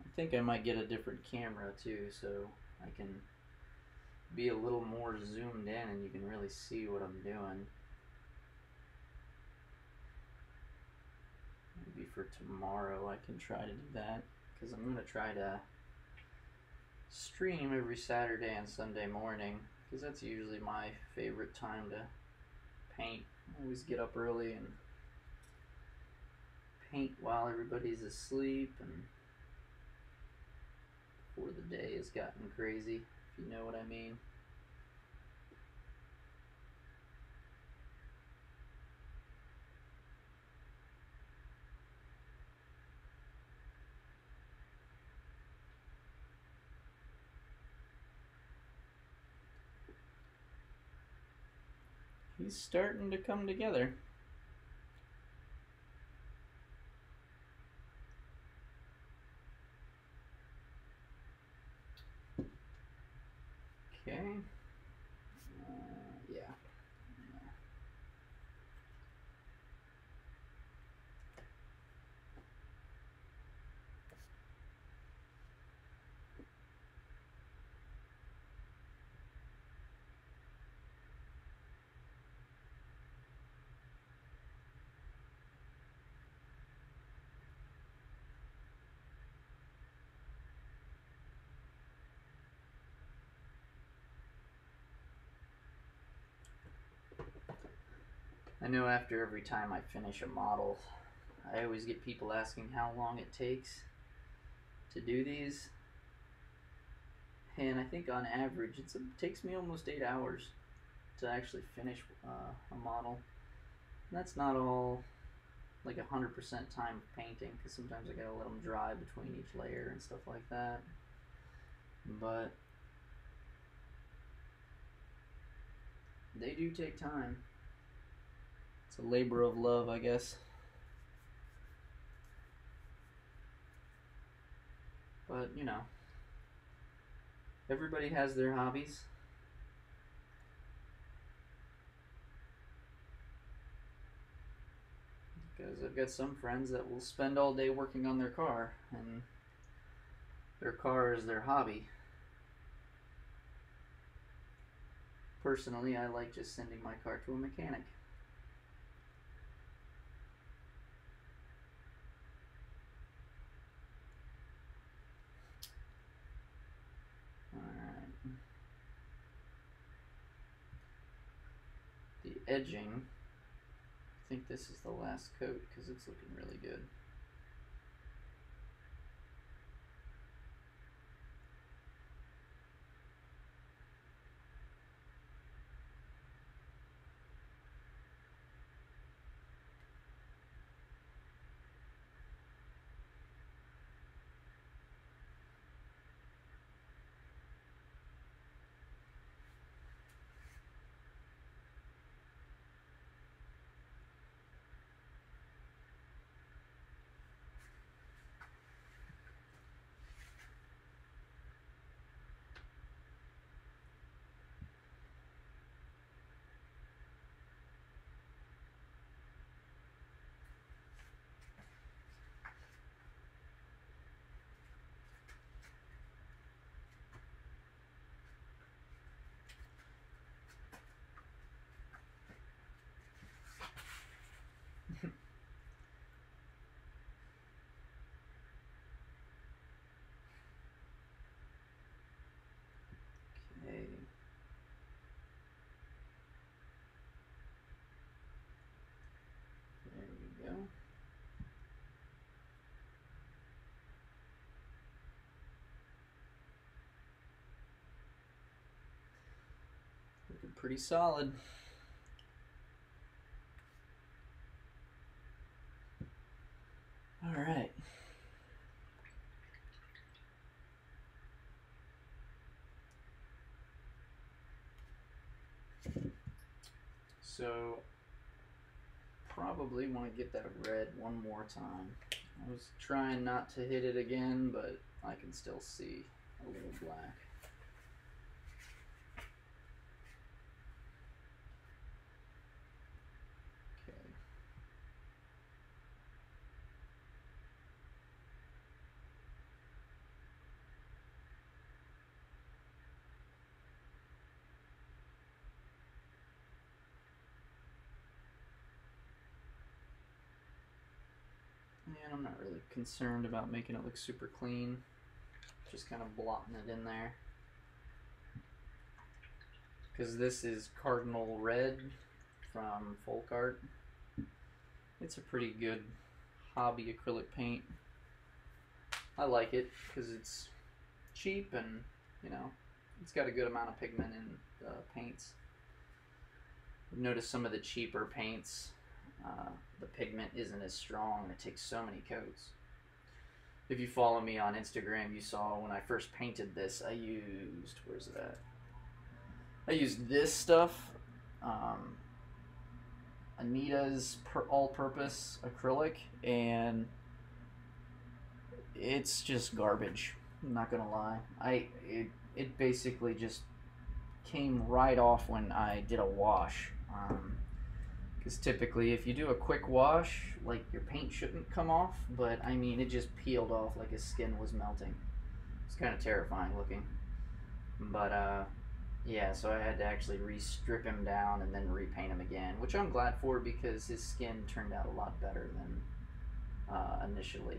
I think I might get a different camera too so I can be a little more zoomed in and you can really see what I'm doing. Maybe for tomorrow I can try to do that because I'm going to try to stream every Saturday and Sunday morning because that's usually my favorite time to paint. I always get up early and paint while everybody's asleep and before the day has gotten crazy, if you know what I mean. He's starting to come together. Okay. Uh, yeah. I know after every time I finish a model, I always get people asking how long it takes to do these. And I think on average it takes me almost eight hours to actually finish uh, a model. And that's not all like a hundred percent time of painting because sometimes I gotta let them dry between each layer and stuff like that. But they do take time. It's a labor of love, I guess. But, you know, everybody has their hobbies. Because I've got some friends that will spend all day working on their car, and their car is their hobby. Personally, I like just sending my car to a mechanic. Edging. I think this is the last coat because it's looking really good. Looking pretty solid. All right. So probably want to get that red one more time. I was trying not to hit it again, but I can still see a little black. Okay. And I'm not really concerned about making it look super clean. Just kind of blotting it in there. Because this is Cardinal Red from Folk Art. It's a pretty good hobby acrylic paint. I like it because it's cheap and, you know, it's got a good amount of pigment in the paints. I've noticed some of the cheaper paints uh, the pigment isn't as strong. And it takes so many coats. If you follow me on Instagram, you saw when I first painted this, I used, where's that? I used this stuff, um, Anita's per- all-purpose acrylic, and it's just garbage. I'm not gonna lie. I it, it basically just came right off when I did a wash. Um, because typically, if you do a quick wash, like your paint shouldn't come off, but I mean, it just peeled off like his skin was melting. It's kind of terrifying looking. But, uh, yeah, so I had to actually re-strip him down and then repaint him again, which I'm glad for because his skin turned out a lot better than uh, initially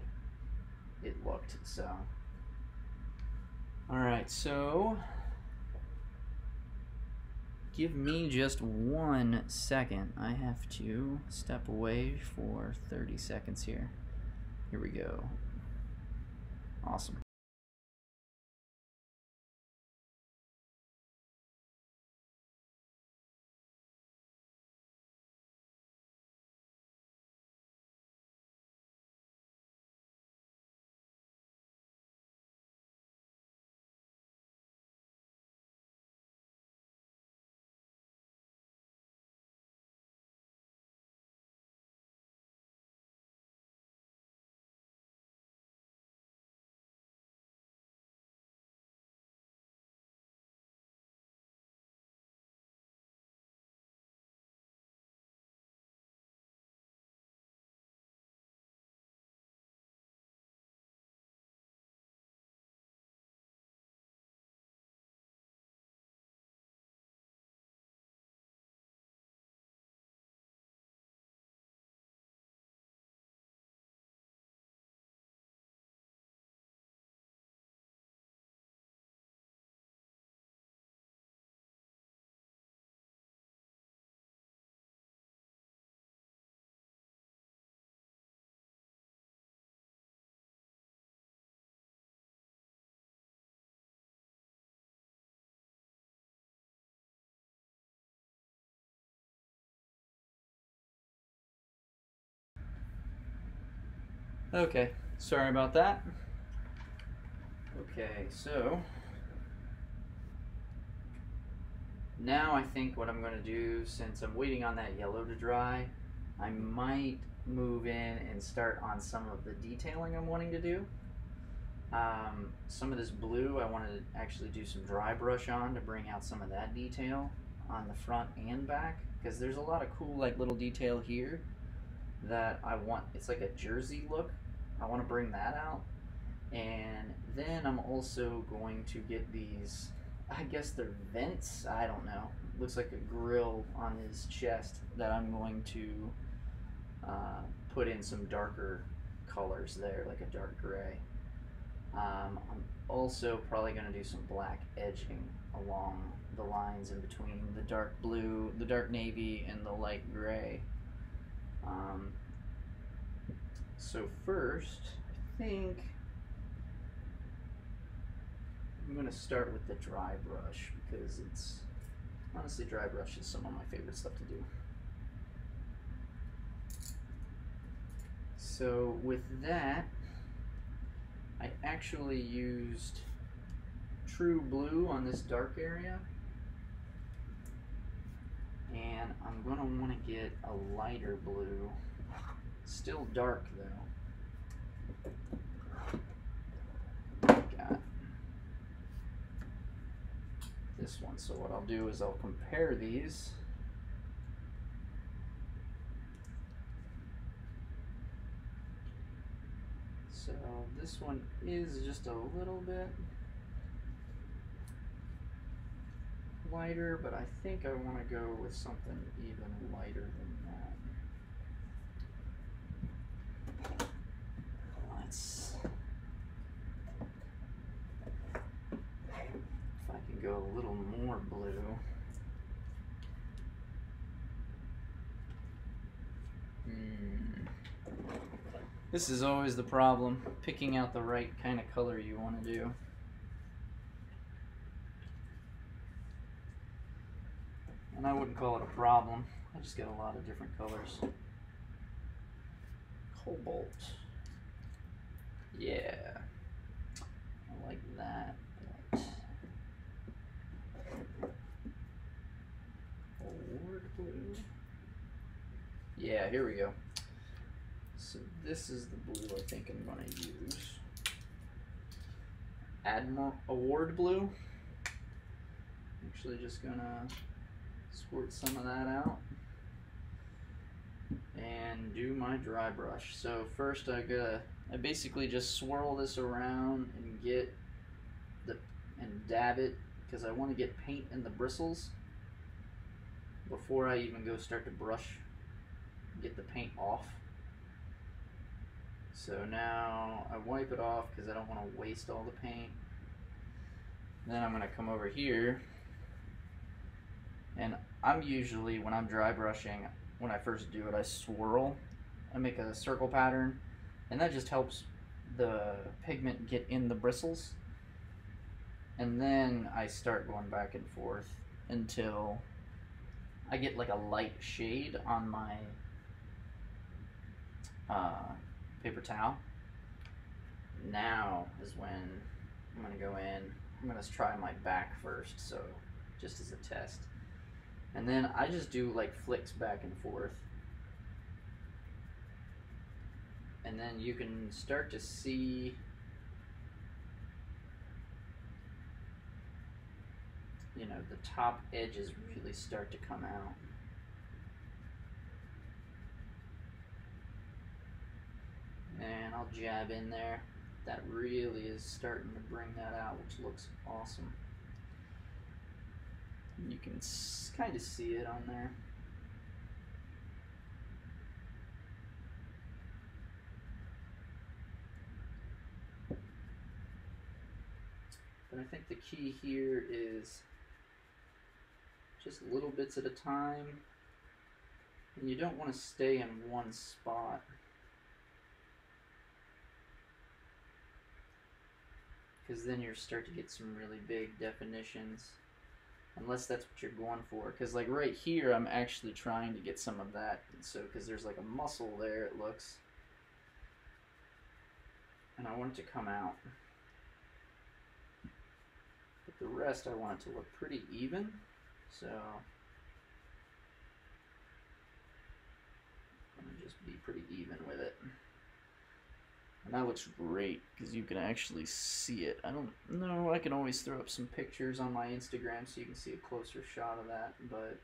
it looked. So, all right, so give me just one second. I have to step away for 30 seconds here. Here we go. Awesome. Okay, sorry about that. Okay, so now I think what I'm going to do, since I'm waiting on that yellow to dry, I might move in and start on some of the detailing I'm wanting to do. Um, some of this blue I want to actually do some dry brush on to bring out some of that detail on the front and back because there's a lot of cool like little detail here that I want. It's like a jersey look. I want to bring that out. And then I'm also going to get these, I guess they're vents. I don't know. Looks like a grill on his chest that I'm going to uh, put in some darker colors there, like a dark gray. Um, I'm also probably going to do some black edging along the lines in between the dark blue, the dark navy, and the light gray. Um, so first, I think I'm going to start with the dry brush because it's Honestly, dry brush is some of my favorite stuff to do. So with that, I actually used true blue on this dark area. And I'm going to want to get a lighter blue. Still dark though. Got this one. So what I'll do is I'll compare these. So this one is just a little bit lighter, but I think I want to go with something even lighter than that. Let's. If I can go a little more blue. Hmm. This is always the problem, picking out the right kind of color you want to do. And I wouldn't call it a problem. I just get a lot of different colors. Cobalt. Yeah. I like that. Award blue. Yeah, here we go. So this is the blue I think I'm gonna use. Admiral Award blue. Actually just gonna squirt some of that out and do my dry brush. So first I gotta, I basically just swirl this around and get the, and dab it because I want to get paint in the bristles before I even go start to brush, get the paint off. So now I wipe it off because I don't want to waste all the paint. Then I'm gonna come over here and I'm usually, when I'm dry brushing, when I first do it, I swirl. I make a circle pattern, and that just helps the pigment get in the bristles. And then I start going back and forth until I get like a light shade on my uh, paper towel. Now is when I'm going to go in. I'm going to try my back first, so just as a test. And then I just do like flicks back and forth. And then you can start to see you know, the top edges really start to come out. And I'll jab in there. That really is starting to bring that out, which looks awesome. You can kind of see it on there. But I think the key here is just little bits at a time. And you don't want to stay in one spot. Because then you start to get some really big definitions. Unless that's what you're going for. Because like right here I'm actually trying to get some of that. And so because there's like a muscle there it looks. And I want it to come out the rest I want to look pretty even so I'm gonna just be pretty even with it and that looks great because you can actually see it. I don't know, I can always throw up some pictures on my Instagram so you can see a closer shot of that, but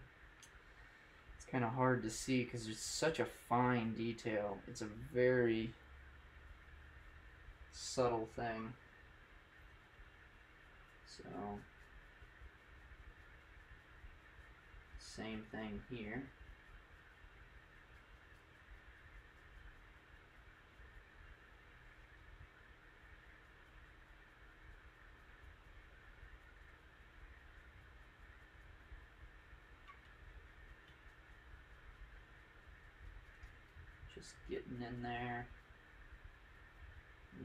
it's kind of hard to see because it's such a fine detail. It's a very subtle thing. So, same thing here. Just getting in there.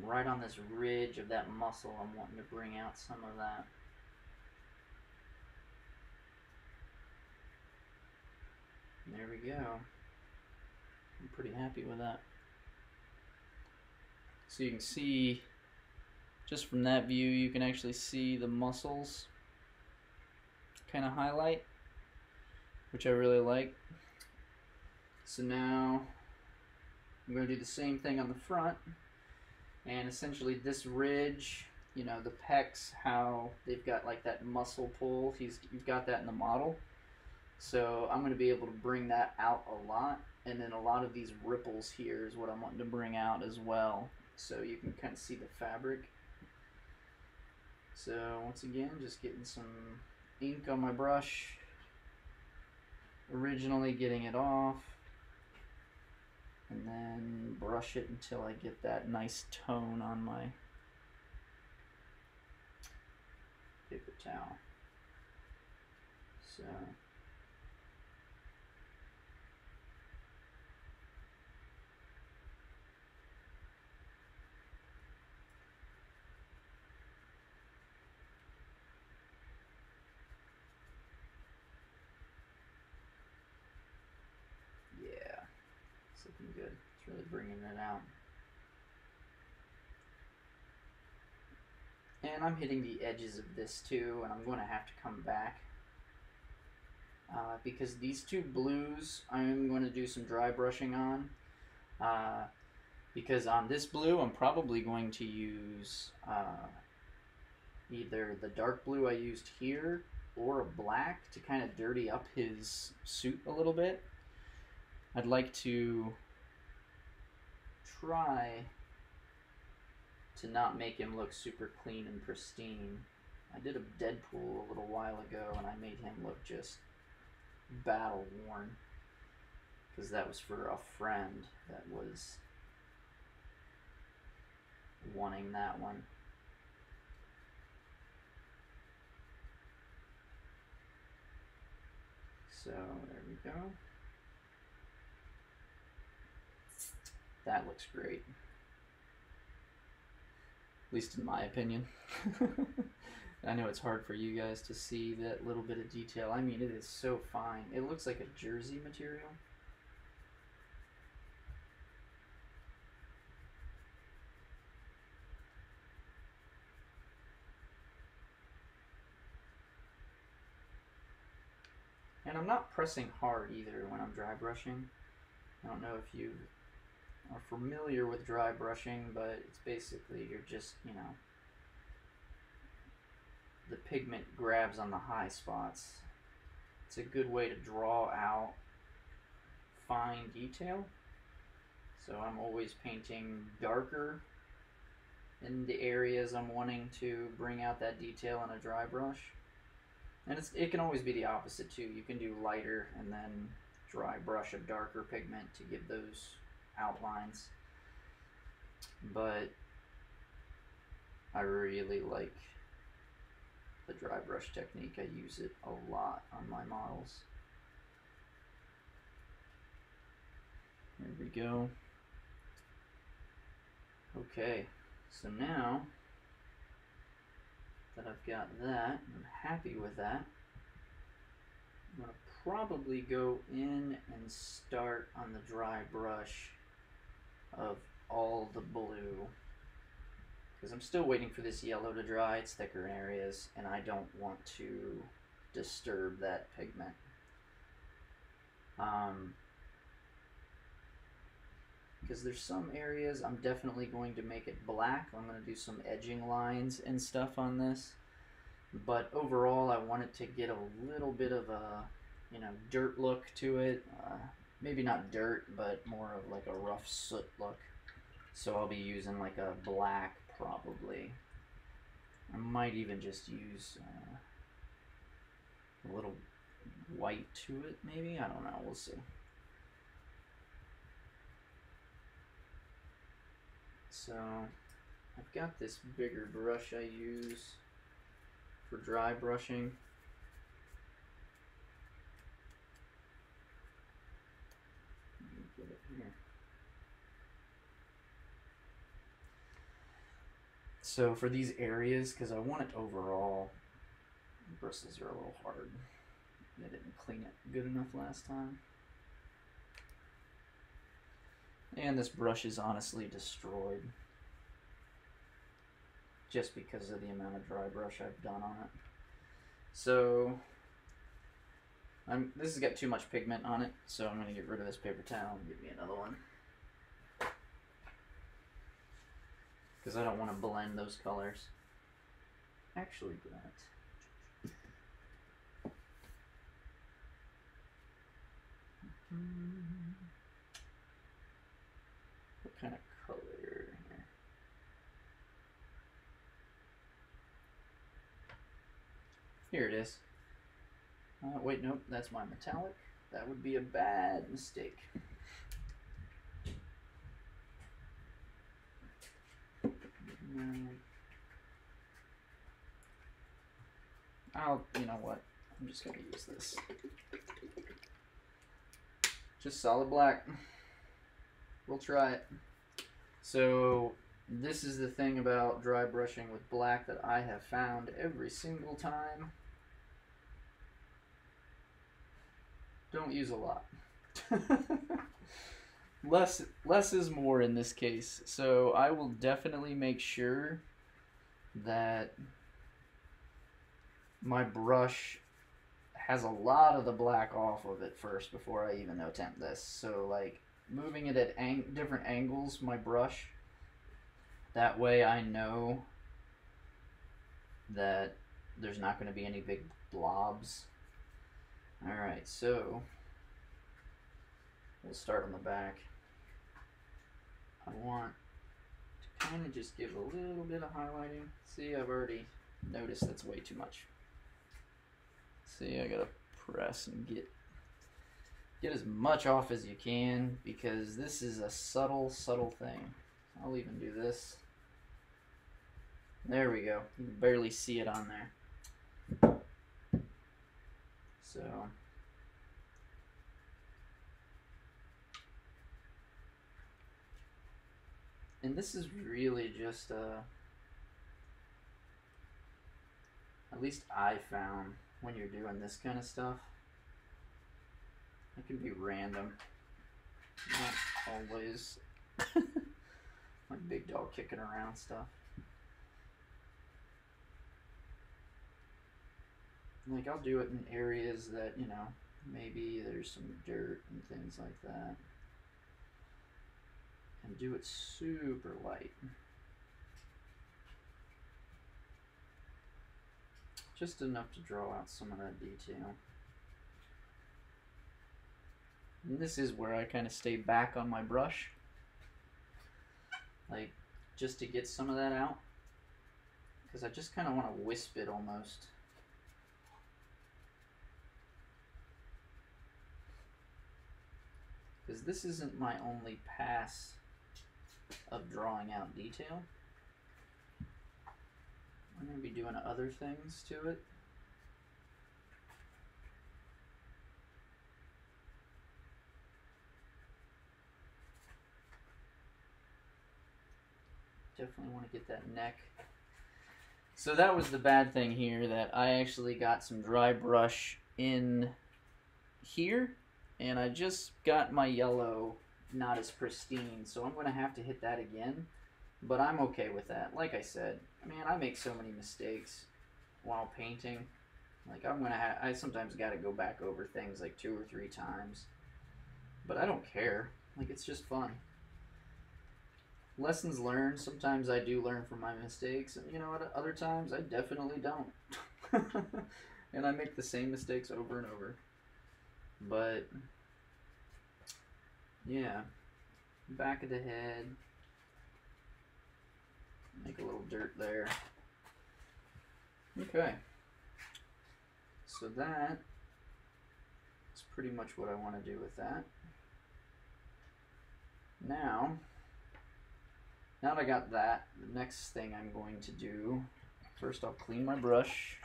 Right on this ridge of that muscle, I'm wanting to bring out some of that. There we go. I'm pretty happy with that. So you can see, just from that view, you can actually see the muscles kind of highlight, which I really like. So now I'm going to do the same thing on the front. And essentially this ridge, you know, the pecs, how they've got like that muscle pull. He's, you've got that in the model. So I'm going to be able to bring that out a lot. And then a lot of these ripples here is what I'm wanting to bring out as well. So you can kind of see the fabric. So once again, just getting some ink on my brush. Originally getting it off. And then brush it until I get that nice tone on my paper towel. So looking good. It's really bringing it out. And I'm hitting the edges of this too, and I'm going to have to come back. Uh, because these two blues I'm going to do some dry brushing on. Uh, because on this blue I'm probably going to use uh, either the dark blue I used here or a black to kind of dirty up his suit a little bit. I'd like to try to not make him look super clean and pristine. I did a Deadpool a little while ago and I made him look just battle worn because that was for a friend that was wanting that one. So there we go. That looks great. At least in my opinion. (laughs) I know it's hard for you guys to see that little bit of detail. I mean, it is so fine. It looks like a jersey material. And I'm not pressing hard either when I'm dry brushing. I don't know if you are familiar with dry brushing, but it's basically you're just, you know, the pigment grabs on the high spots. It's a good way to draw out fine detail. So I'm always painting darker in the areas I'm wanting to bring out that detail in a dry brush. And it can always be the opposite too. You can do lighter and then dry brush a darker pigment to give those outlines. But I really like the dry brush technique. I use it a lot on my models. There we go. Okay, so now that I've got that, I'm happy with that. I'm going to probably go in and start on the dry brush of all the blue because I'm still waiting for this yellow to dry. It's thicker in areas and I don't want to disturb that pigment. Um, because there's some areas I'm definitely going to make it black. I'm going to do some edging lines and stuff on this. But overall, I want it to get a little bit of a, you know, dirt look to it. Uh, maybe not dirt, but more of like a rough soot look. So I'll be using like a black probably. I might even just use uh, a little white to it, maybe? I don't know, we'll see. So I've got this bigger brush I use for dry brushing. So for these areas, because I want it overall, bristles are a little hard. I didn't clean it good enough last time. And this brush is honestly destroyed just because of the amount of dry brush I've done on it. So I'm, this has got too much pigment on it, so I'm going to get rid of this paper towel and give me another one. Because I don't want to blend those colors. Actually, that. What kind of color here? Here it is. Uh, wait, nope, that's my metallic. That would be a bad mistake. (laughs) I'll, you know what? I'm just gonna use this. Just solid black. We'll try it. So, this is the thing about dry brushing with black that I have found every single time. Don't use a lot. (laughs) less less is more in this case. So I will definitely make sure that my brush has a lot of the black off of it first before I even attempt this. So like moving it at ang different angles, my brush, that way I know that there's not going to be any big blobs. Alright, so we'll start on the back. I want to kind of just give a little bit of highlighting. See, I've already noticed that's way too much. See, I gotta press and get get as much off as you can because this is a subtle, subtle thing. I'll even do this. There we go. You can barely see it on there. So and this is really just uh at least I found when you're doing this kind of stuff it can be random. Not always. (laughs) Like big dog kicking around stuff. Like I'll do it in areas that you know maybe there's some dirt and things like that and do it super light. Just enough to draw out some of that detail. And this is where I kind of stay back on my brush. Like, just to get some of that out. Because I just kind of want to wisp it almost. Because this isn't my only pass of drawing out detail. I'm going to be doing other things to it. Definitely want to get that neck. So that was the bad thing here, that I actually got some dry brush in here, and I just got my yellow not as pristine, so I'm going to have to hit that again. But I'm okay with that. Like I said, man, I make so many mistakes while painting. Like I'm gonna I sometimes got to go back over things like two or three times. But I don't care. Like it's just fun. Lessons learned. Sometimes I do learn from my mistakes, and you know what? Other times I definitely don't. (laughs) and I make the same mistakes over and over. But yeah. Back of the head. Make a little dirt there. Okay. So that is pretty much what I want to do with that. Now, now that I got that, the next thing I'm going to do, first I'll clean my brush.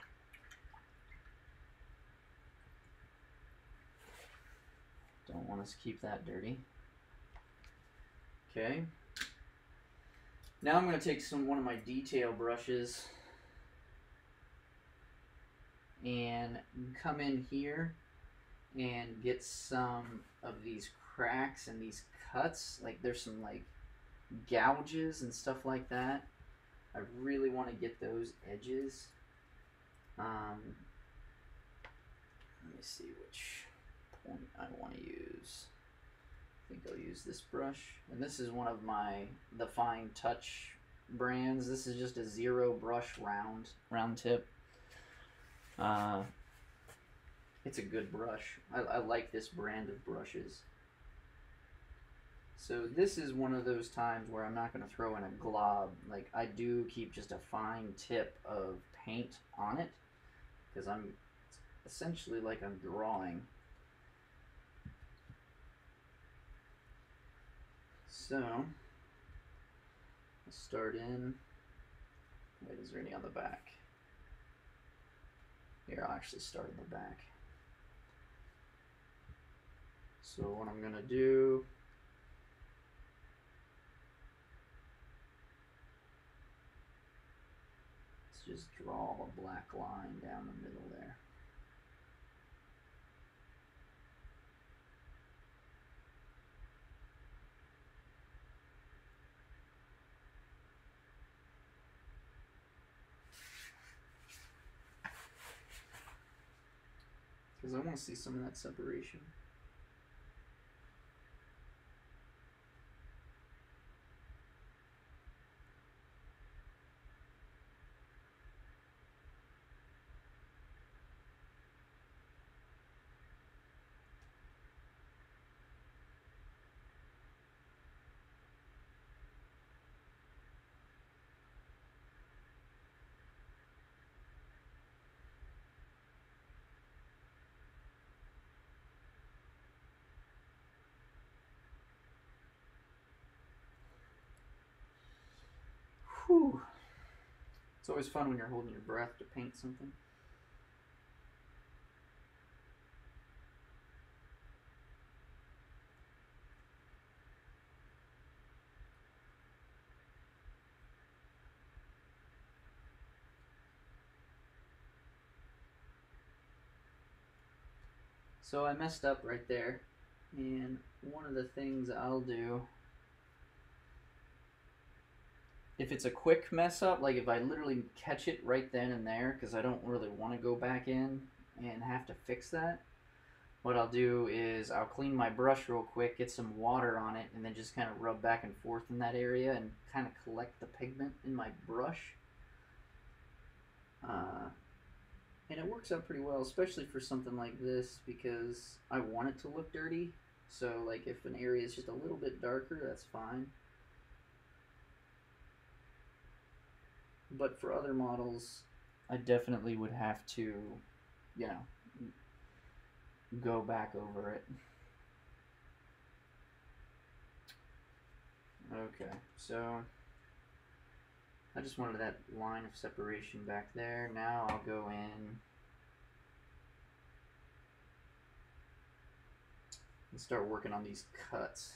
Don't want us to keep that dirty. Okay. Now I'm going to take some one of my detail brushes and come in here and get some of these cracks and these cuts. Like there's some like gouges and stuff like that. I really want to get those edges. Um, let me see which point I want to use. Think I'll use this brush. And this is one of my the Fine Touch brands. This is just a zero brush round round tip. Uh, it's a good brush. I, I like this brand of brushes. So this is one of those times where I'm not going to throw in a glob. Like I do keep just a fine tip of paint on it because I'm essentially like I'm drawing. So let's start in. Wait, is there any on the back? Here, I'll actually start in the back. So what I'm gonna do is just draw a black line down the middle there. Because I want to see some of that separation. It's always fun when you're holding your breath to paint something. So I messed up right there. And one of the things I'll do if it's a quick mess up, like if I literally catch it right then and there, because I don't really want to go back in and have to fix that, what I'll do is I'll clean my brush real quick, get some water on it, and then just kind of rub back and forth in that area and kind of collect the pigment in my brush. Uh, and it works out pretty well, especially for something like this, because I want it to look dirty. So, like, if an area is just a little bit darker, that's fine. But for other models, I definitely would have to, you know, go back over it. Okay, so I just wanted that line of separation back there. Now I'll go in and start working on these cuts.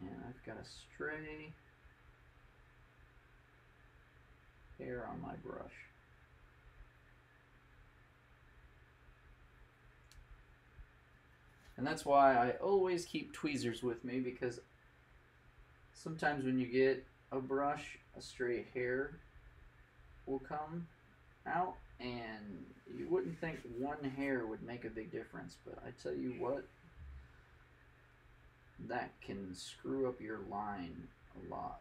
And I've got a stray hair on my brush. And that's why I always keep tweezers with me because sometimes when you get a brush, a stray hair will come out and you wouldn't think one hair would make a big difference, but I tell you what, that can screw up your line a lot.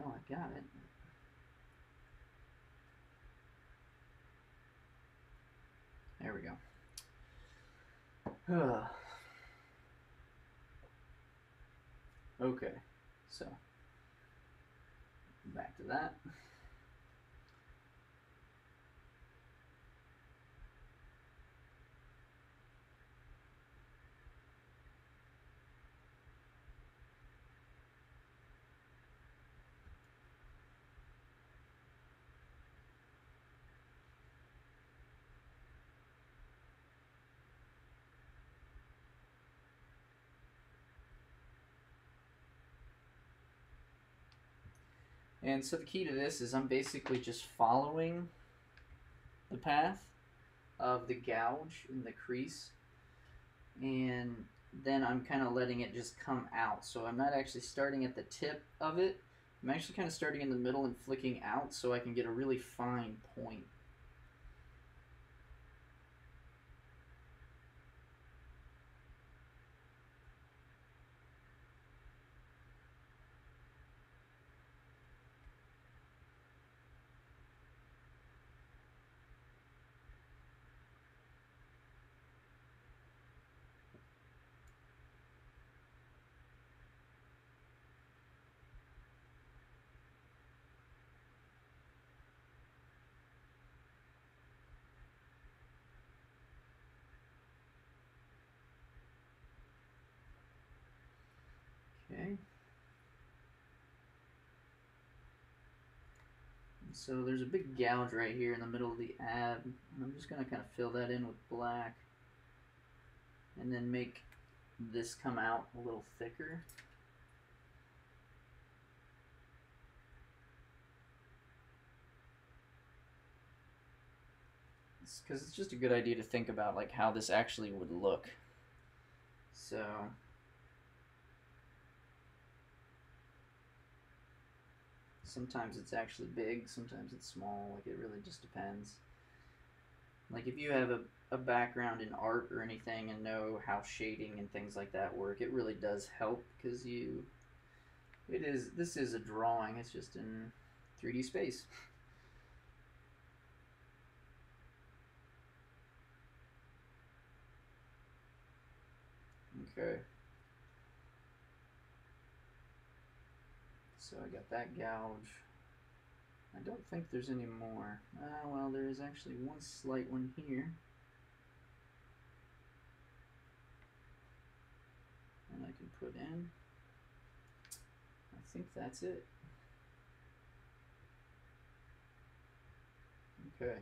Oh, I got it. There we go. (sighs) okay, so back to that. And so the key to this is I'm basically just following the path of the gouge in the crease and then I'm kind of letting it just come out. So I'm not actually starting at the tip of it. I'm actually kind of starting in the middle and flicking out so I can get a really fine point. Okay. So there's a big gouge right here in the middle of the ab, and I'm just going to kind of fill that in with black, and then make this come out a little thicker. Because it's, it's just a good idea to think about like how this actually would look. So Sometimes it's actually big, sometimes it's small. Like it really just depends. Like if you have a, a background in art or anything and know how shading and things like that work, it really does help because you. It is. This is a drawing. It's just in 3D space. (laughs) Okay. So I got that gouge. I don't think there's any more. Ah, well, there is actually one slight one here. And I can put in. I think that's it. Okay.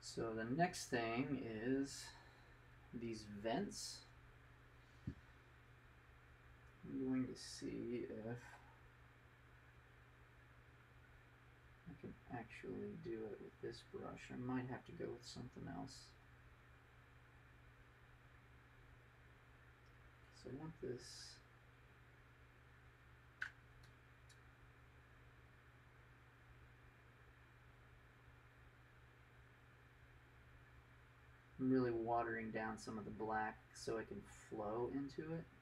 So the next thing is these vents. I'm going to see if I can actually do it with this brush. I might have to go with something else. So I want this I'm really watering down some of the black so it can flow into it.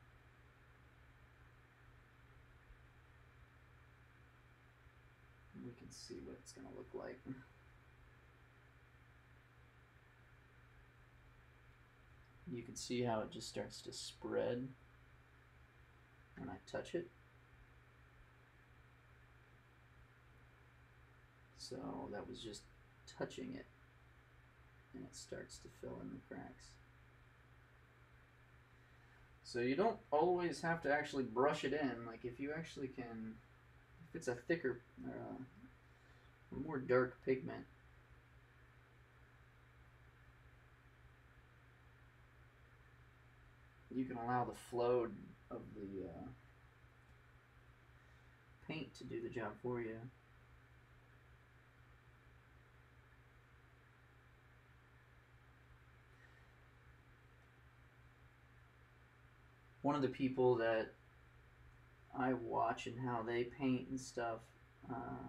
We can see what it's going to look like. You can see how it just starts to spread when I touch it. So that was just touching it and it starts to fill in the cracks. So you don't always have to actually brush it in. Like if you actually can it's a thicker, uh, more dark pigment. You can allow the flow of the uh, paint to do the job for you. One of the people that I watch and how they paint and stuff, uh,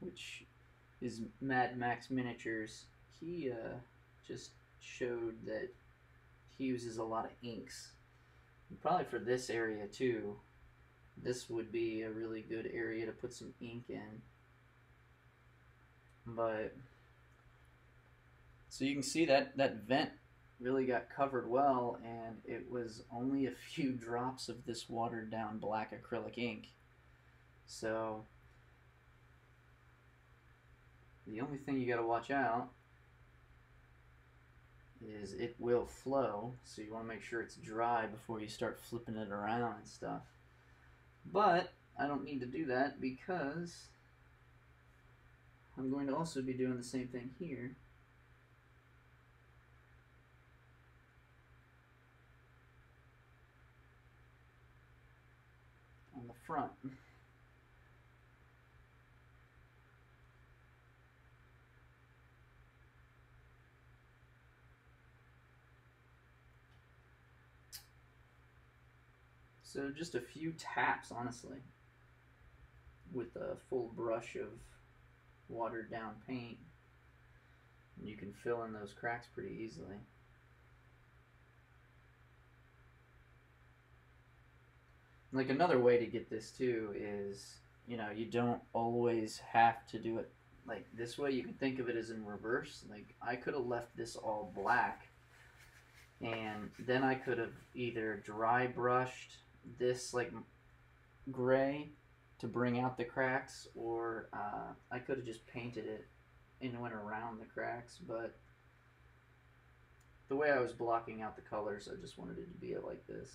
which is Mad Max Miniatures. He uh, just showed that he uses a lot of inks. Probably for this area too. This would be a really good area to put some ink in. But so you can see that that vent really got covered well, and it was only a few (laughs) drops of this watered down black acrylic ink. So, the only thing you got to watch out is it will flow, so you want to make sure it's dry before you start flipping it around and stuff. But I don't need to do that because I'm going to also be doing the same thing here. front. So just a few taps, honestly, with a full brush of watered down paint. And you can fill in those cracks pretty easily. Like another way to get this too is, you know, you don't always have to do it like this way. You can think of it as in reverse. Like I could have left this all black and then I could have either dry brushed this like gray to bring out the cracks or uh, I could have just painted it and went around the cracks but the way I was blocking out the colors I just wanted it to be like this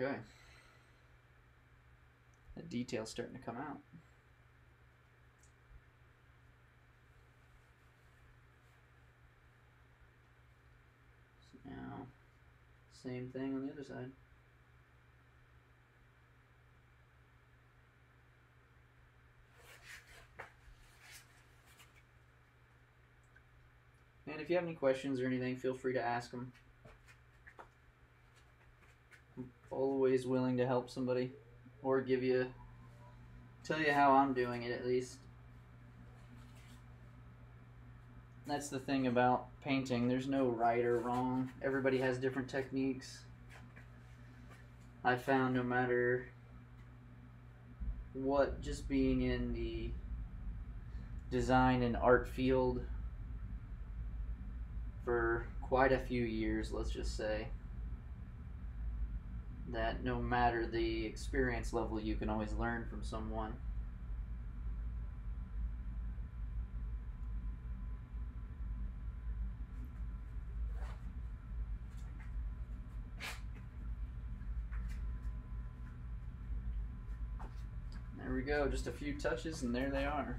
Okay. The detail's starting to come out. So now, same thing on the other side. And if you have any questions or anything, feel free to ask them. I'm always willing to help somebody or give you, tell you how I'm doing it at least. That's the thing about painting. There's no right or wrong. Everybody has different techniques. I found no matter what, just being in the design and art field for quite a few years, let's just say, that no matter the experience level, you can always learn from someone. There we go, just a few touches and there they are.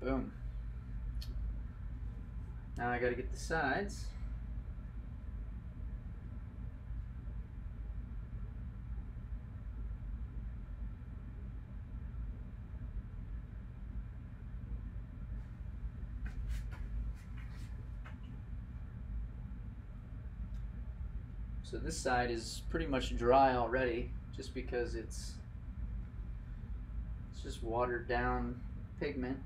Boom. Now I gotta get the sides. So this side is pretty much dry already, just because it's it's just watered down pigment.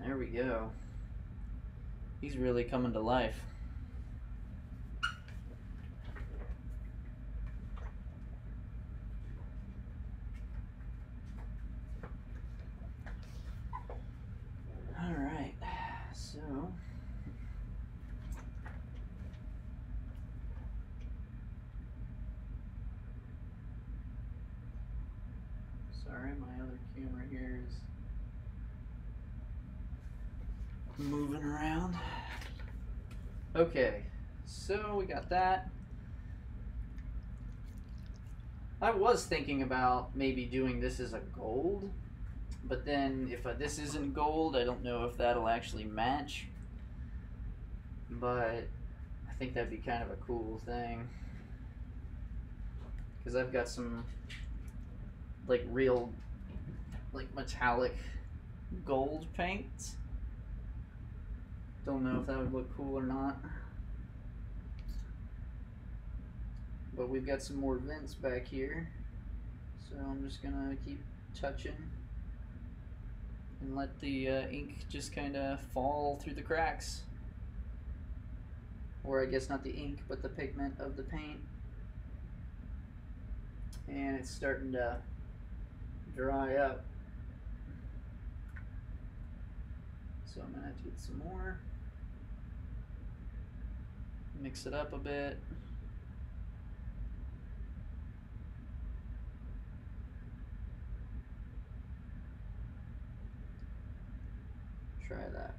There we go. Really coming to life. All right, so sorry, my other camera here is moving around. Okay, so we got that. I was thinking about maybe doing this as a gold, but then if this isn't gold, I don't know if that'll actually match. But I think that'd be kind of a cool thing. Because I've got some, like, real, like, metallic gold paints. Don't know if that would look cool or not. But we've got some more vents back here. So I'm just gonna keep touching and let the uh, ink just kind of fall through the cracks. Or I guess not the ink, but the pigment of the paint. And it's starting to dry up. So I'm gonna have to get some more. Mix it up a bit. Try that.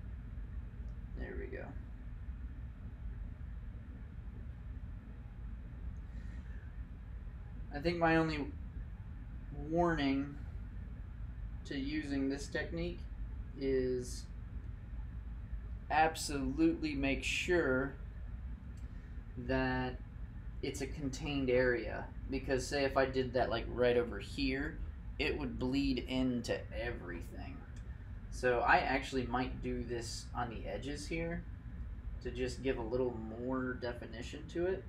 There we go. I think my only warning to using this technique is absolutely make sure that it's a contained area because say if I did that like right over here it would bleed into everything so I actually might do this on the edges here to just give a little more definition to it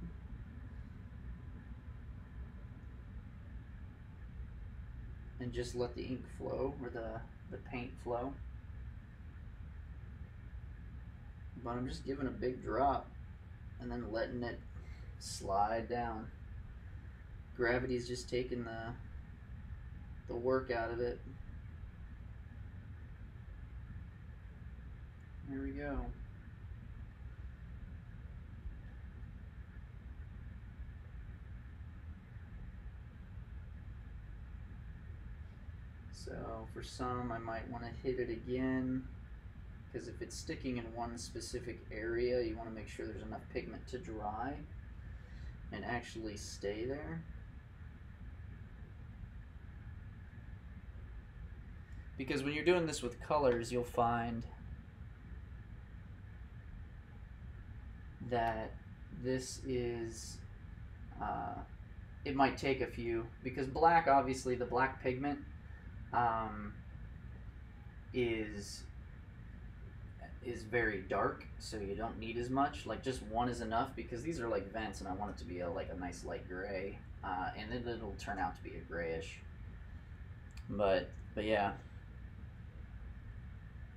and just let the ink flow or the, the paint flow but I'm just giving a big drop and then letting it slide down. Gravity's just taking the the work out of it. There we go. So for some I might want to hit it again because if it's sticking in one specific area you want to make sure there's enough pigment to dry and actually stay there because when you're doing this with colors you'll find that this is uh, it might take a few because black obviously the black pigment um, is is very dark, so you don't need as much. Like just one is enough because these are like vents, and I want it to be a, like a nice light gray, uh, and then it'll turn out to be a grayish. But but yeah.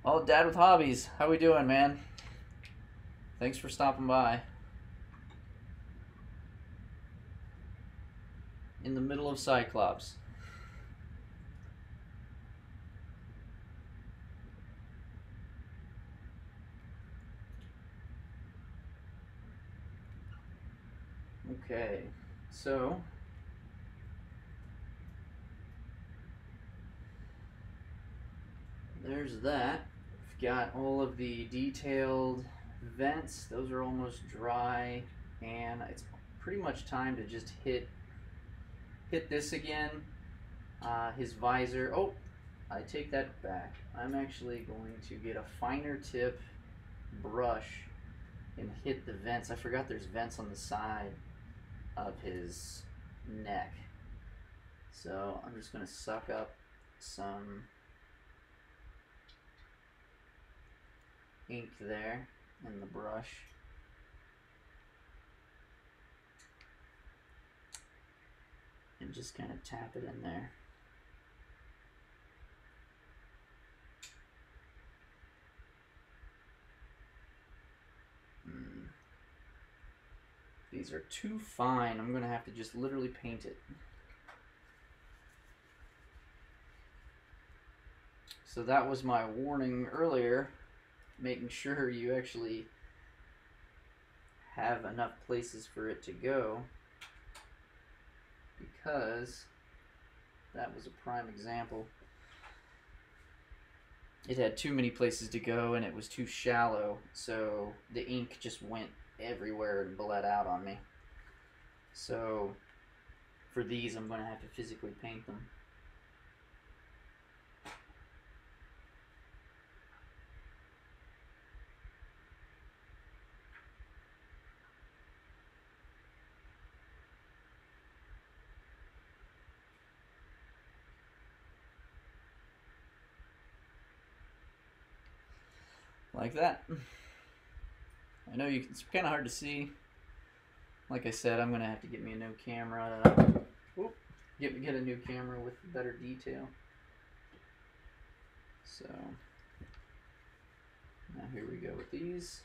Well, Dad with hobbies, how we doing, man? Thanks for stopping by. In the middle of Cyclops. Okay, so there's that. We've got all of the detailed vents. Those are almost dry, and it's pretty much time to just hit hit this again. Uh, his visor. Oh, I take that back. I'm actually going to get a finer tip brush and hit the vents. I forgot there's vents on the side of his neck. So I'm just going to suck up some ink there in the brush. And just kind of tap it in there. Hmm. These are too fine. I'm going to have to just literally paint it. So that was my warning earlier, making sure you actually have enough places for it to go because that was a prime example. It had too many places to go and it was too shallow, so the ink just went everywhere and bled out on me. So for these, I'm going to have to physically paint them. Like that. (sighs) I know you, it's kind of hard to see. Like I said, I'm gonna have to get me a new camera. To, get get a new camera with better detail. So now here we go with these.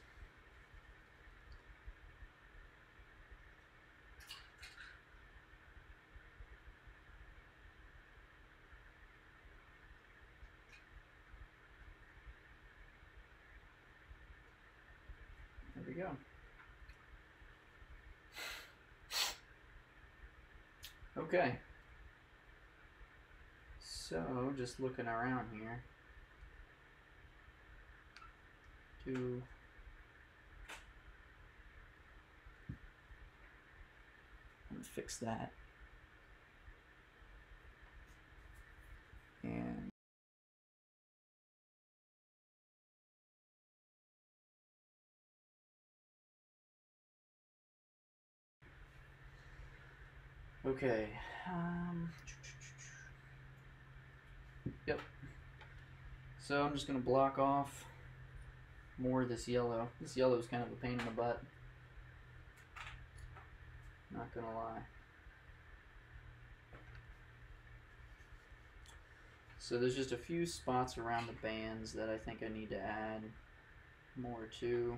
Okay. So, just looking around here. Do... fix that. And Okay. Um, yep. So I'm just gonna block off more of this yellow. This yellow is kind of a pain in the butt. Not gonna lie. So there's just a few spots around the bands that I think I need to add more to.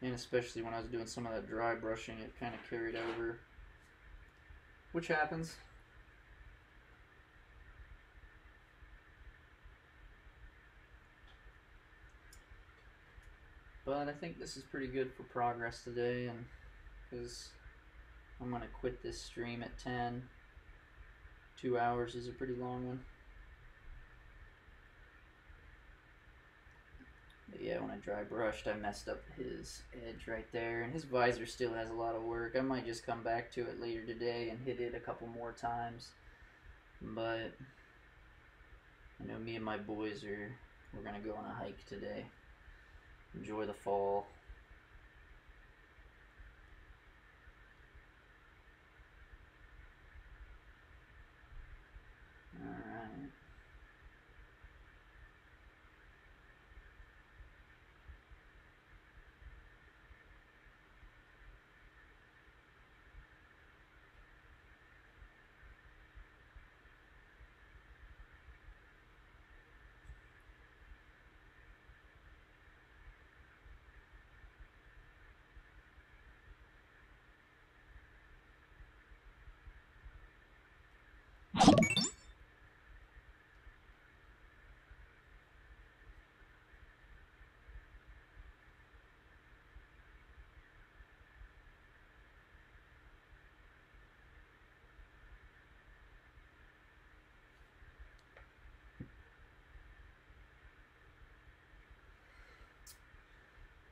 And especially when I was doing some of that dry brushing, it kind of carried over. Which happens. But I think this is pretty good for progress today, and because I'm gonna quit this stream at 10. Two hours is a pretty long one. But yeah, when I dry brushed, I messed up his edge right there, and his visor still has a lot of work. I might just come back to it later today and hit it a couple more times. But I know me and my boys are we're gonna go on a hike today. Enjoy the fall. Alright.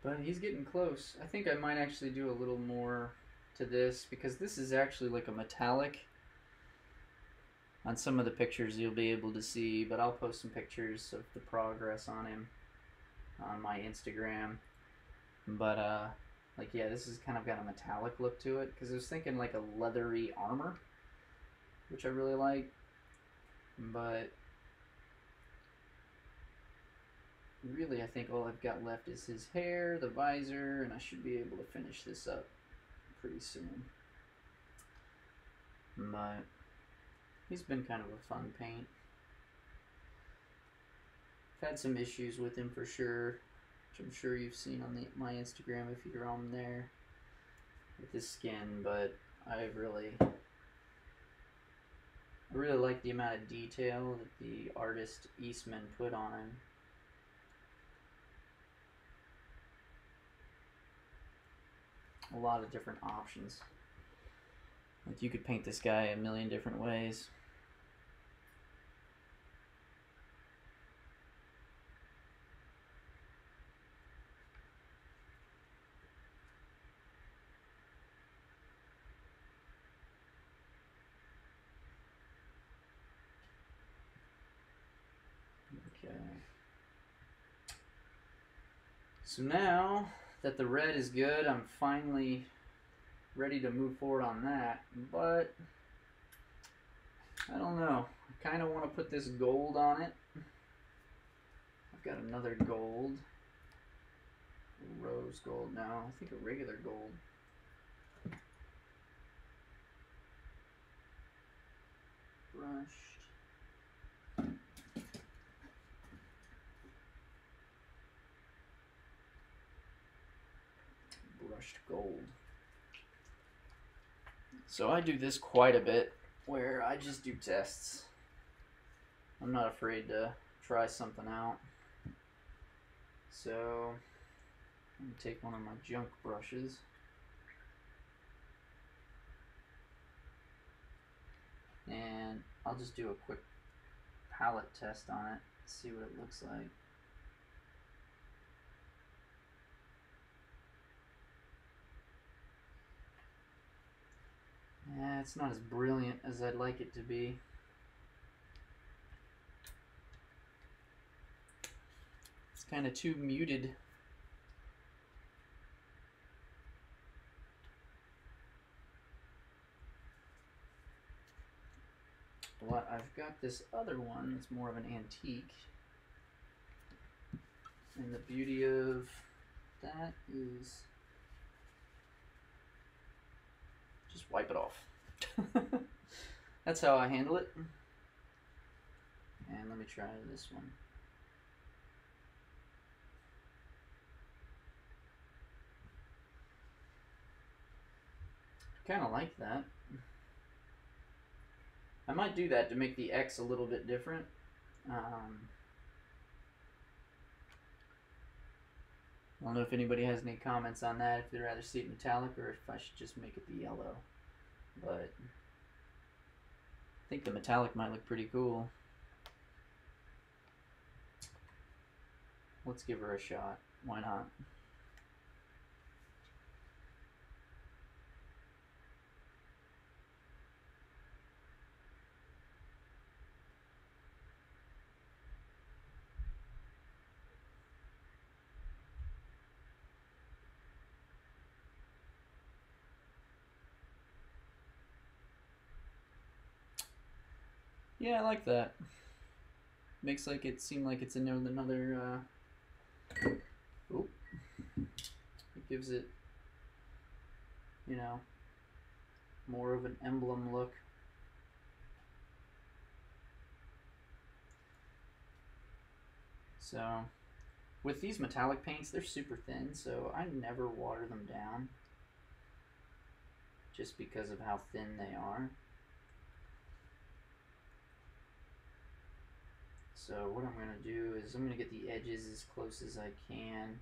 But he's getting close. I think I might actually do a little more to this because this is actually like a metallic. On some of the pictures you'll be able to see, but I'll post some pictures of the progress on him on my Instagram. But uh like yeah, this has kind of got a metallic look to it because I was thinking like a leathery armor, which I really like. But really, I think all I've got left is his hair, the visor, and I should be able to finish this up pretty soon. But he's been kind of a fun paint. I've had some issues with him for sure, which I'm sure you've seen on the, my Instagram if you're on there with his skin, but I really I really like the amount of detail that the artist Eastman put on him. A lot of different options. Like you could paint this guy a million different ways. Okay. So now that the red is good. I'm finally ready to move forward on that. But I don't know. I kind of want to put this gold on it. I've got another gold. Rose gold now. I think a regular gold. Brushed. brushed gold. So I do this quite a bit where I just do tests. I'm not afraid to try something out. So I'm gonna take one of my junk brushes. And I'll just do a quick palette test on it, see what it looks like. Yeah, it's not as brilliant as I'd like it to be. It's kind of too muted. But I've got this other one that's more of an antique. And the beauty of that is just wipe it off. (laughs) that's how I handle it. And let me try this one. Kind of like that. I might do that to make the X a little bit different. Um, I don't know if anybody has any comments on that, if they'd rather see it metallic or if I should just make it the yellow. But I think the metallic might look pretty cool. Let's give her a shot. Why not? Yeah, I like that. Makes like it seem like it's another another. Uh, oh, it gives it, you know, more of an emblem look. So, with these metallic paints, they're super thin, so I never water them down just because of how thin they are. So what I'm going to do is I'm going to get the edges as close as I can.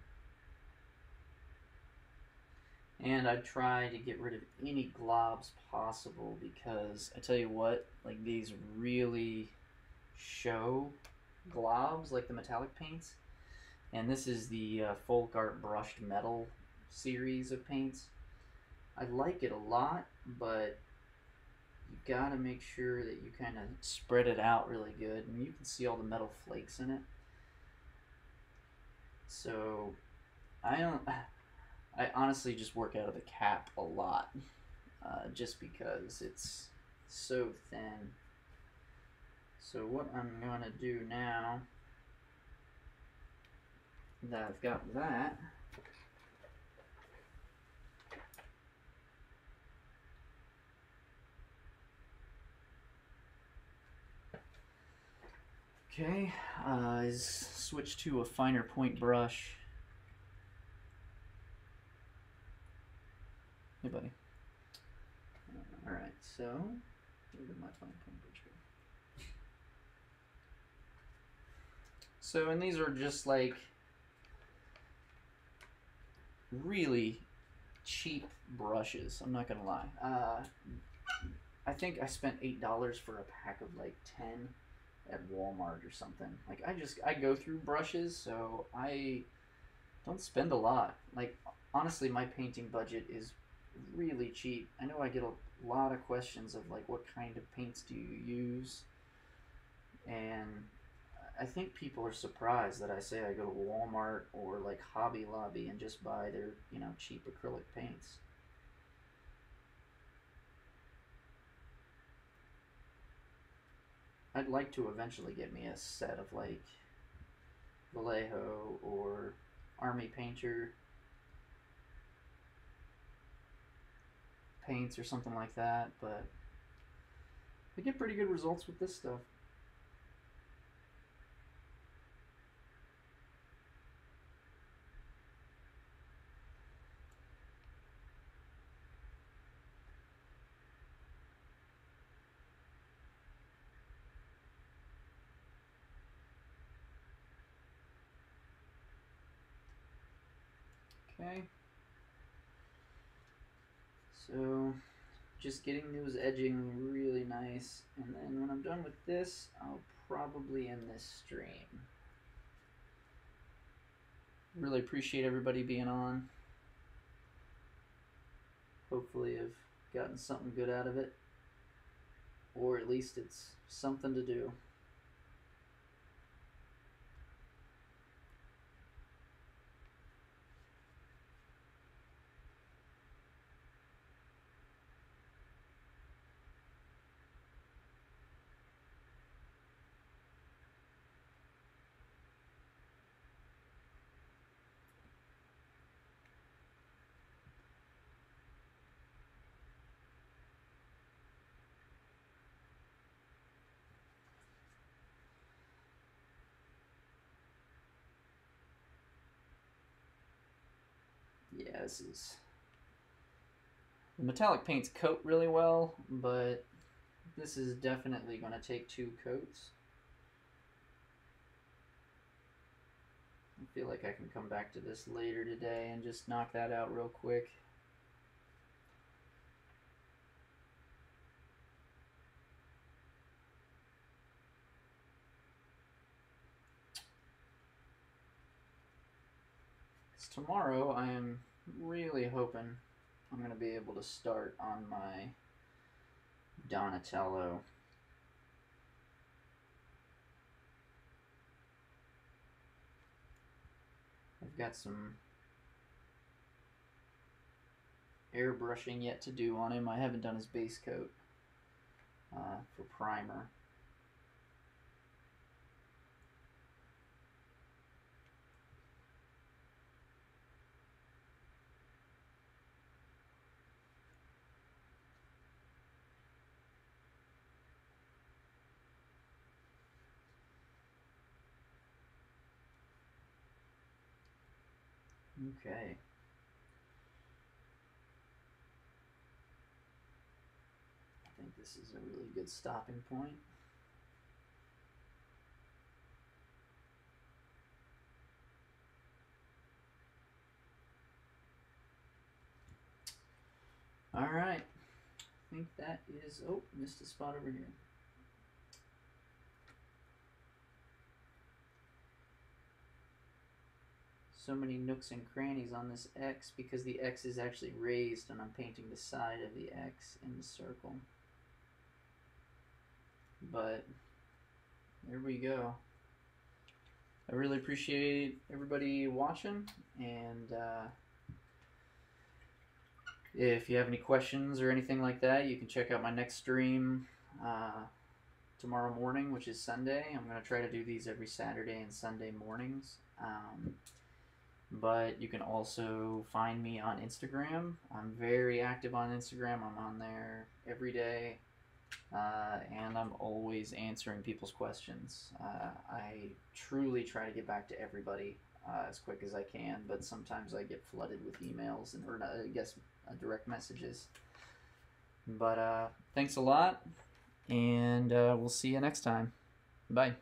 And I try to get rid of any globs possible because I tell you what, like these really show globs like the metallic paints. And this is the uh, Folk Art Brushed Metal series of paints. I like it a lot, but you gotta make sure that you kind of spread it out really good and you can see all the metal flakes in it. So I don't (sighs) I honestly just work out of the cap a lot uh, just because it's so thin. So what I'm gonna do now that I've got that Okay, uh, is switch to a finer point brush. Hey, buddy. Uh, all right, so my fine point brush? So, and these are just like really cheap brushes. I'm not gonna lie. Uh, I think I spent eight dollars for a pack of like ten at Walmart or something. Like I just I go through brushes, so I don't spend a lot. Like honestly, my painting budget is really cheap. I know I get a lot of questions of like what kind of paints do you use? And I think people are surprised that I say I go to Walmart or like Hobby Lobby and just buy their, you know, cheap acrylic paints. I'd like to eventually get me a set of like Vallejo or Army Painter paints or something like that, but I get pretty good results with this stuff. Okay. So, just getting those edging really nice. And then when I'm done with this, I'll probably end this stream. Really appreciate everybody being on. Hopefully I've gotten something good out of it. Or at least it's something to do. This is the metallic paints coat really well, but this is definitely going to take two coats. I feel like I can come back to this later today and just knock that out real quick. tomorrow I am really hoping I'm going to be able to start on my Donatello. I've got some airbrushing yet to do on him. I haven't done his base coat uh, for primer. Okay. I think this is a really good stopping point. All right. I think that is, oh, missed a spot over here. So many nooks and crannies on this X because the X is actually raised and I'm painting the side of the X in the circle. But there we go. I really appreciate everybody watching and uh, if you have any questions or anything like that you can check out my next stream uh, tomorrow morning which is Sunday. I'm going to try to do these every Saturday and Sunday mornings. Um, but you can also find me on Instagram. I'm very active on Instagram. I'm on there every day, uh, and I'm always answering people's questions. Uh, I truly try to get back to everybody uh, as quick as I can, but sometimes I get flooded with emails and or I guess uh, direct messages. But uh, thanks a lot, and uh, we'll see you next time. Bye.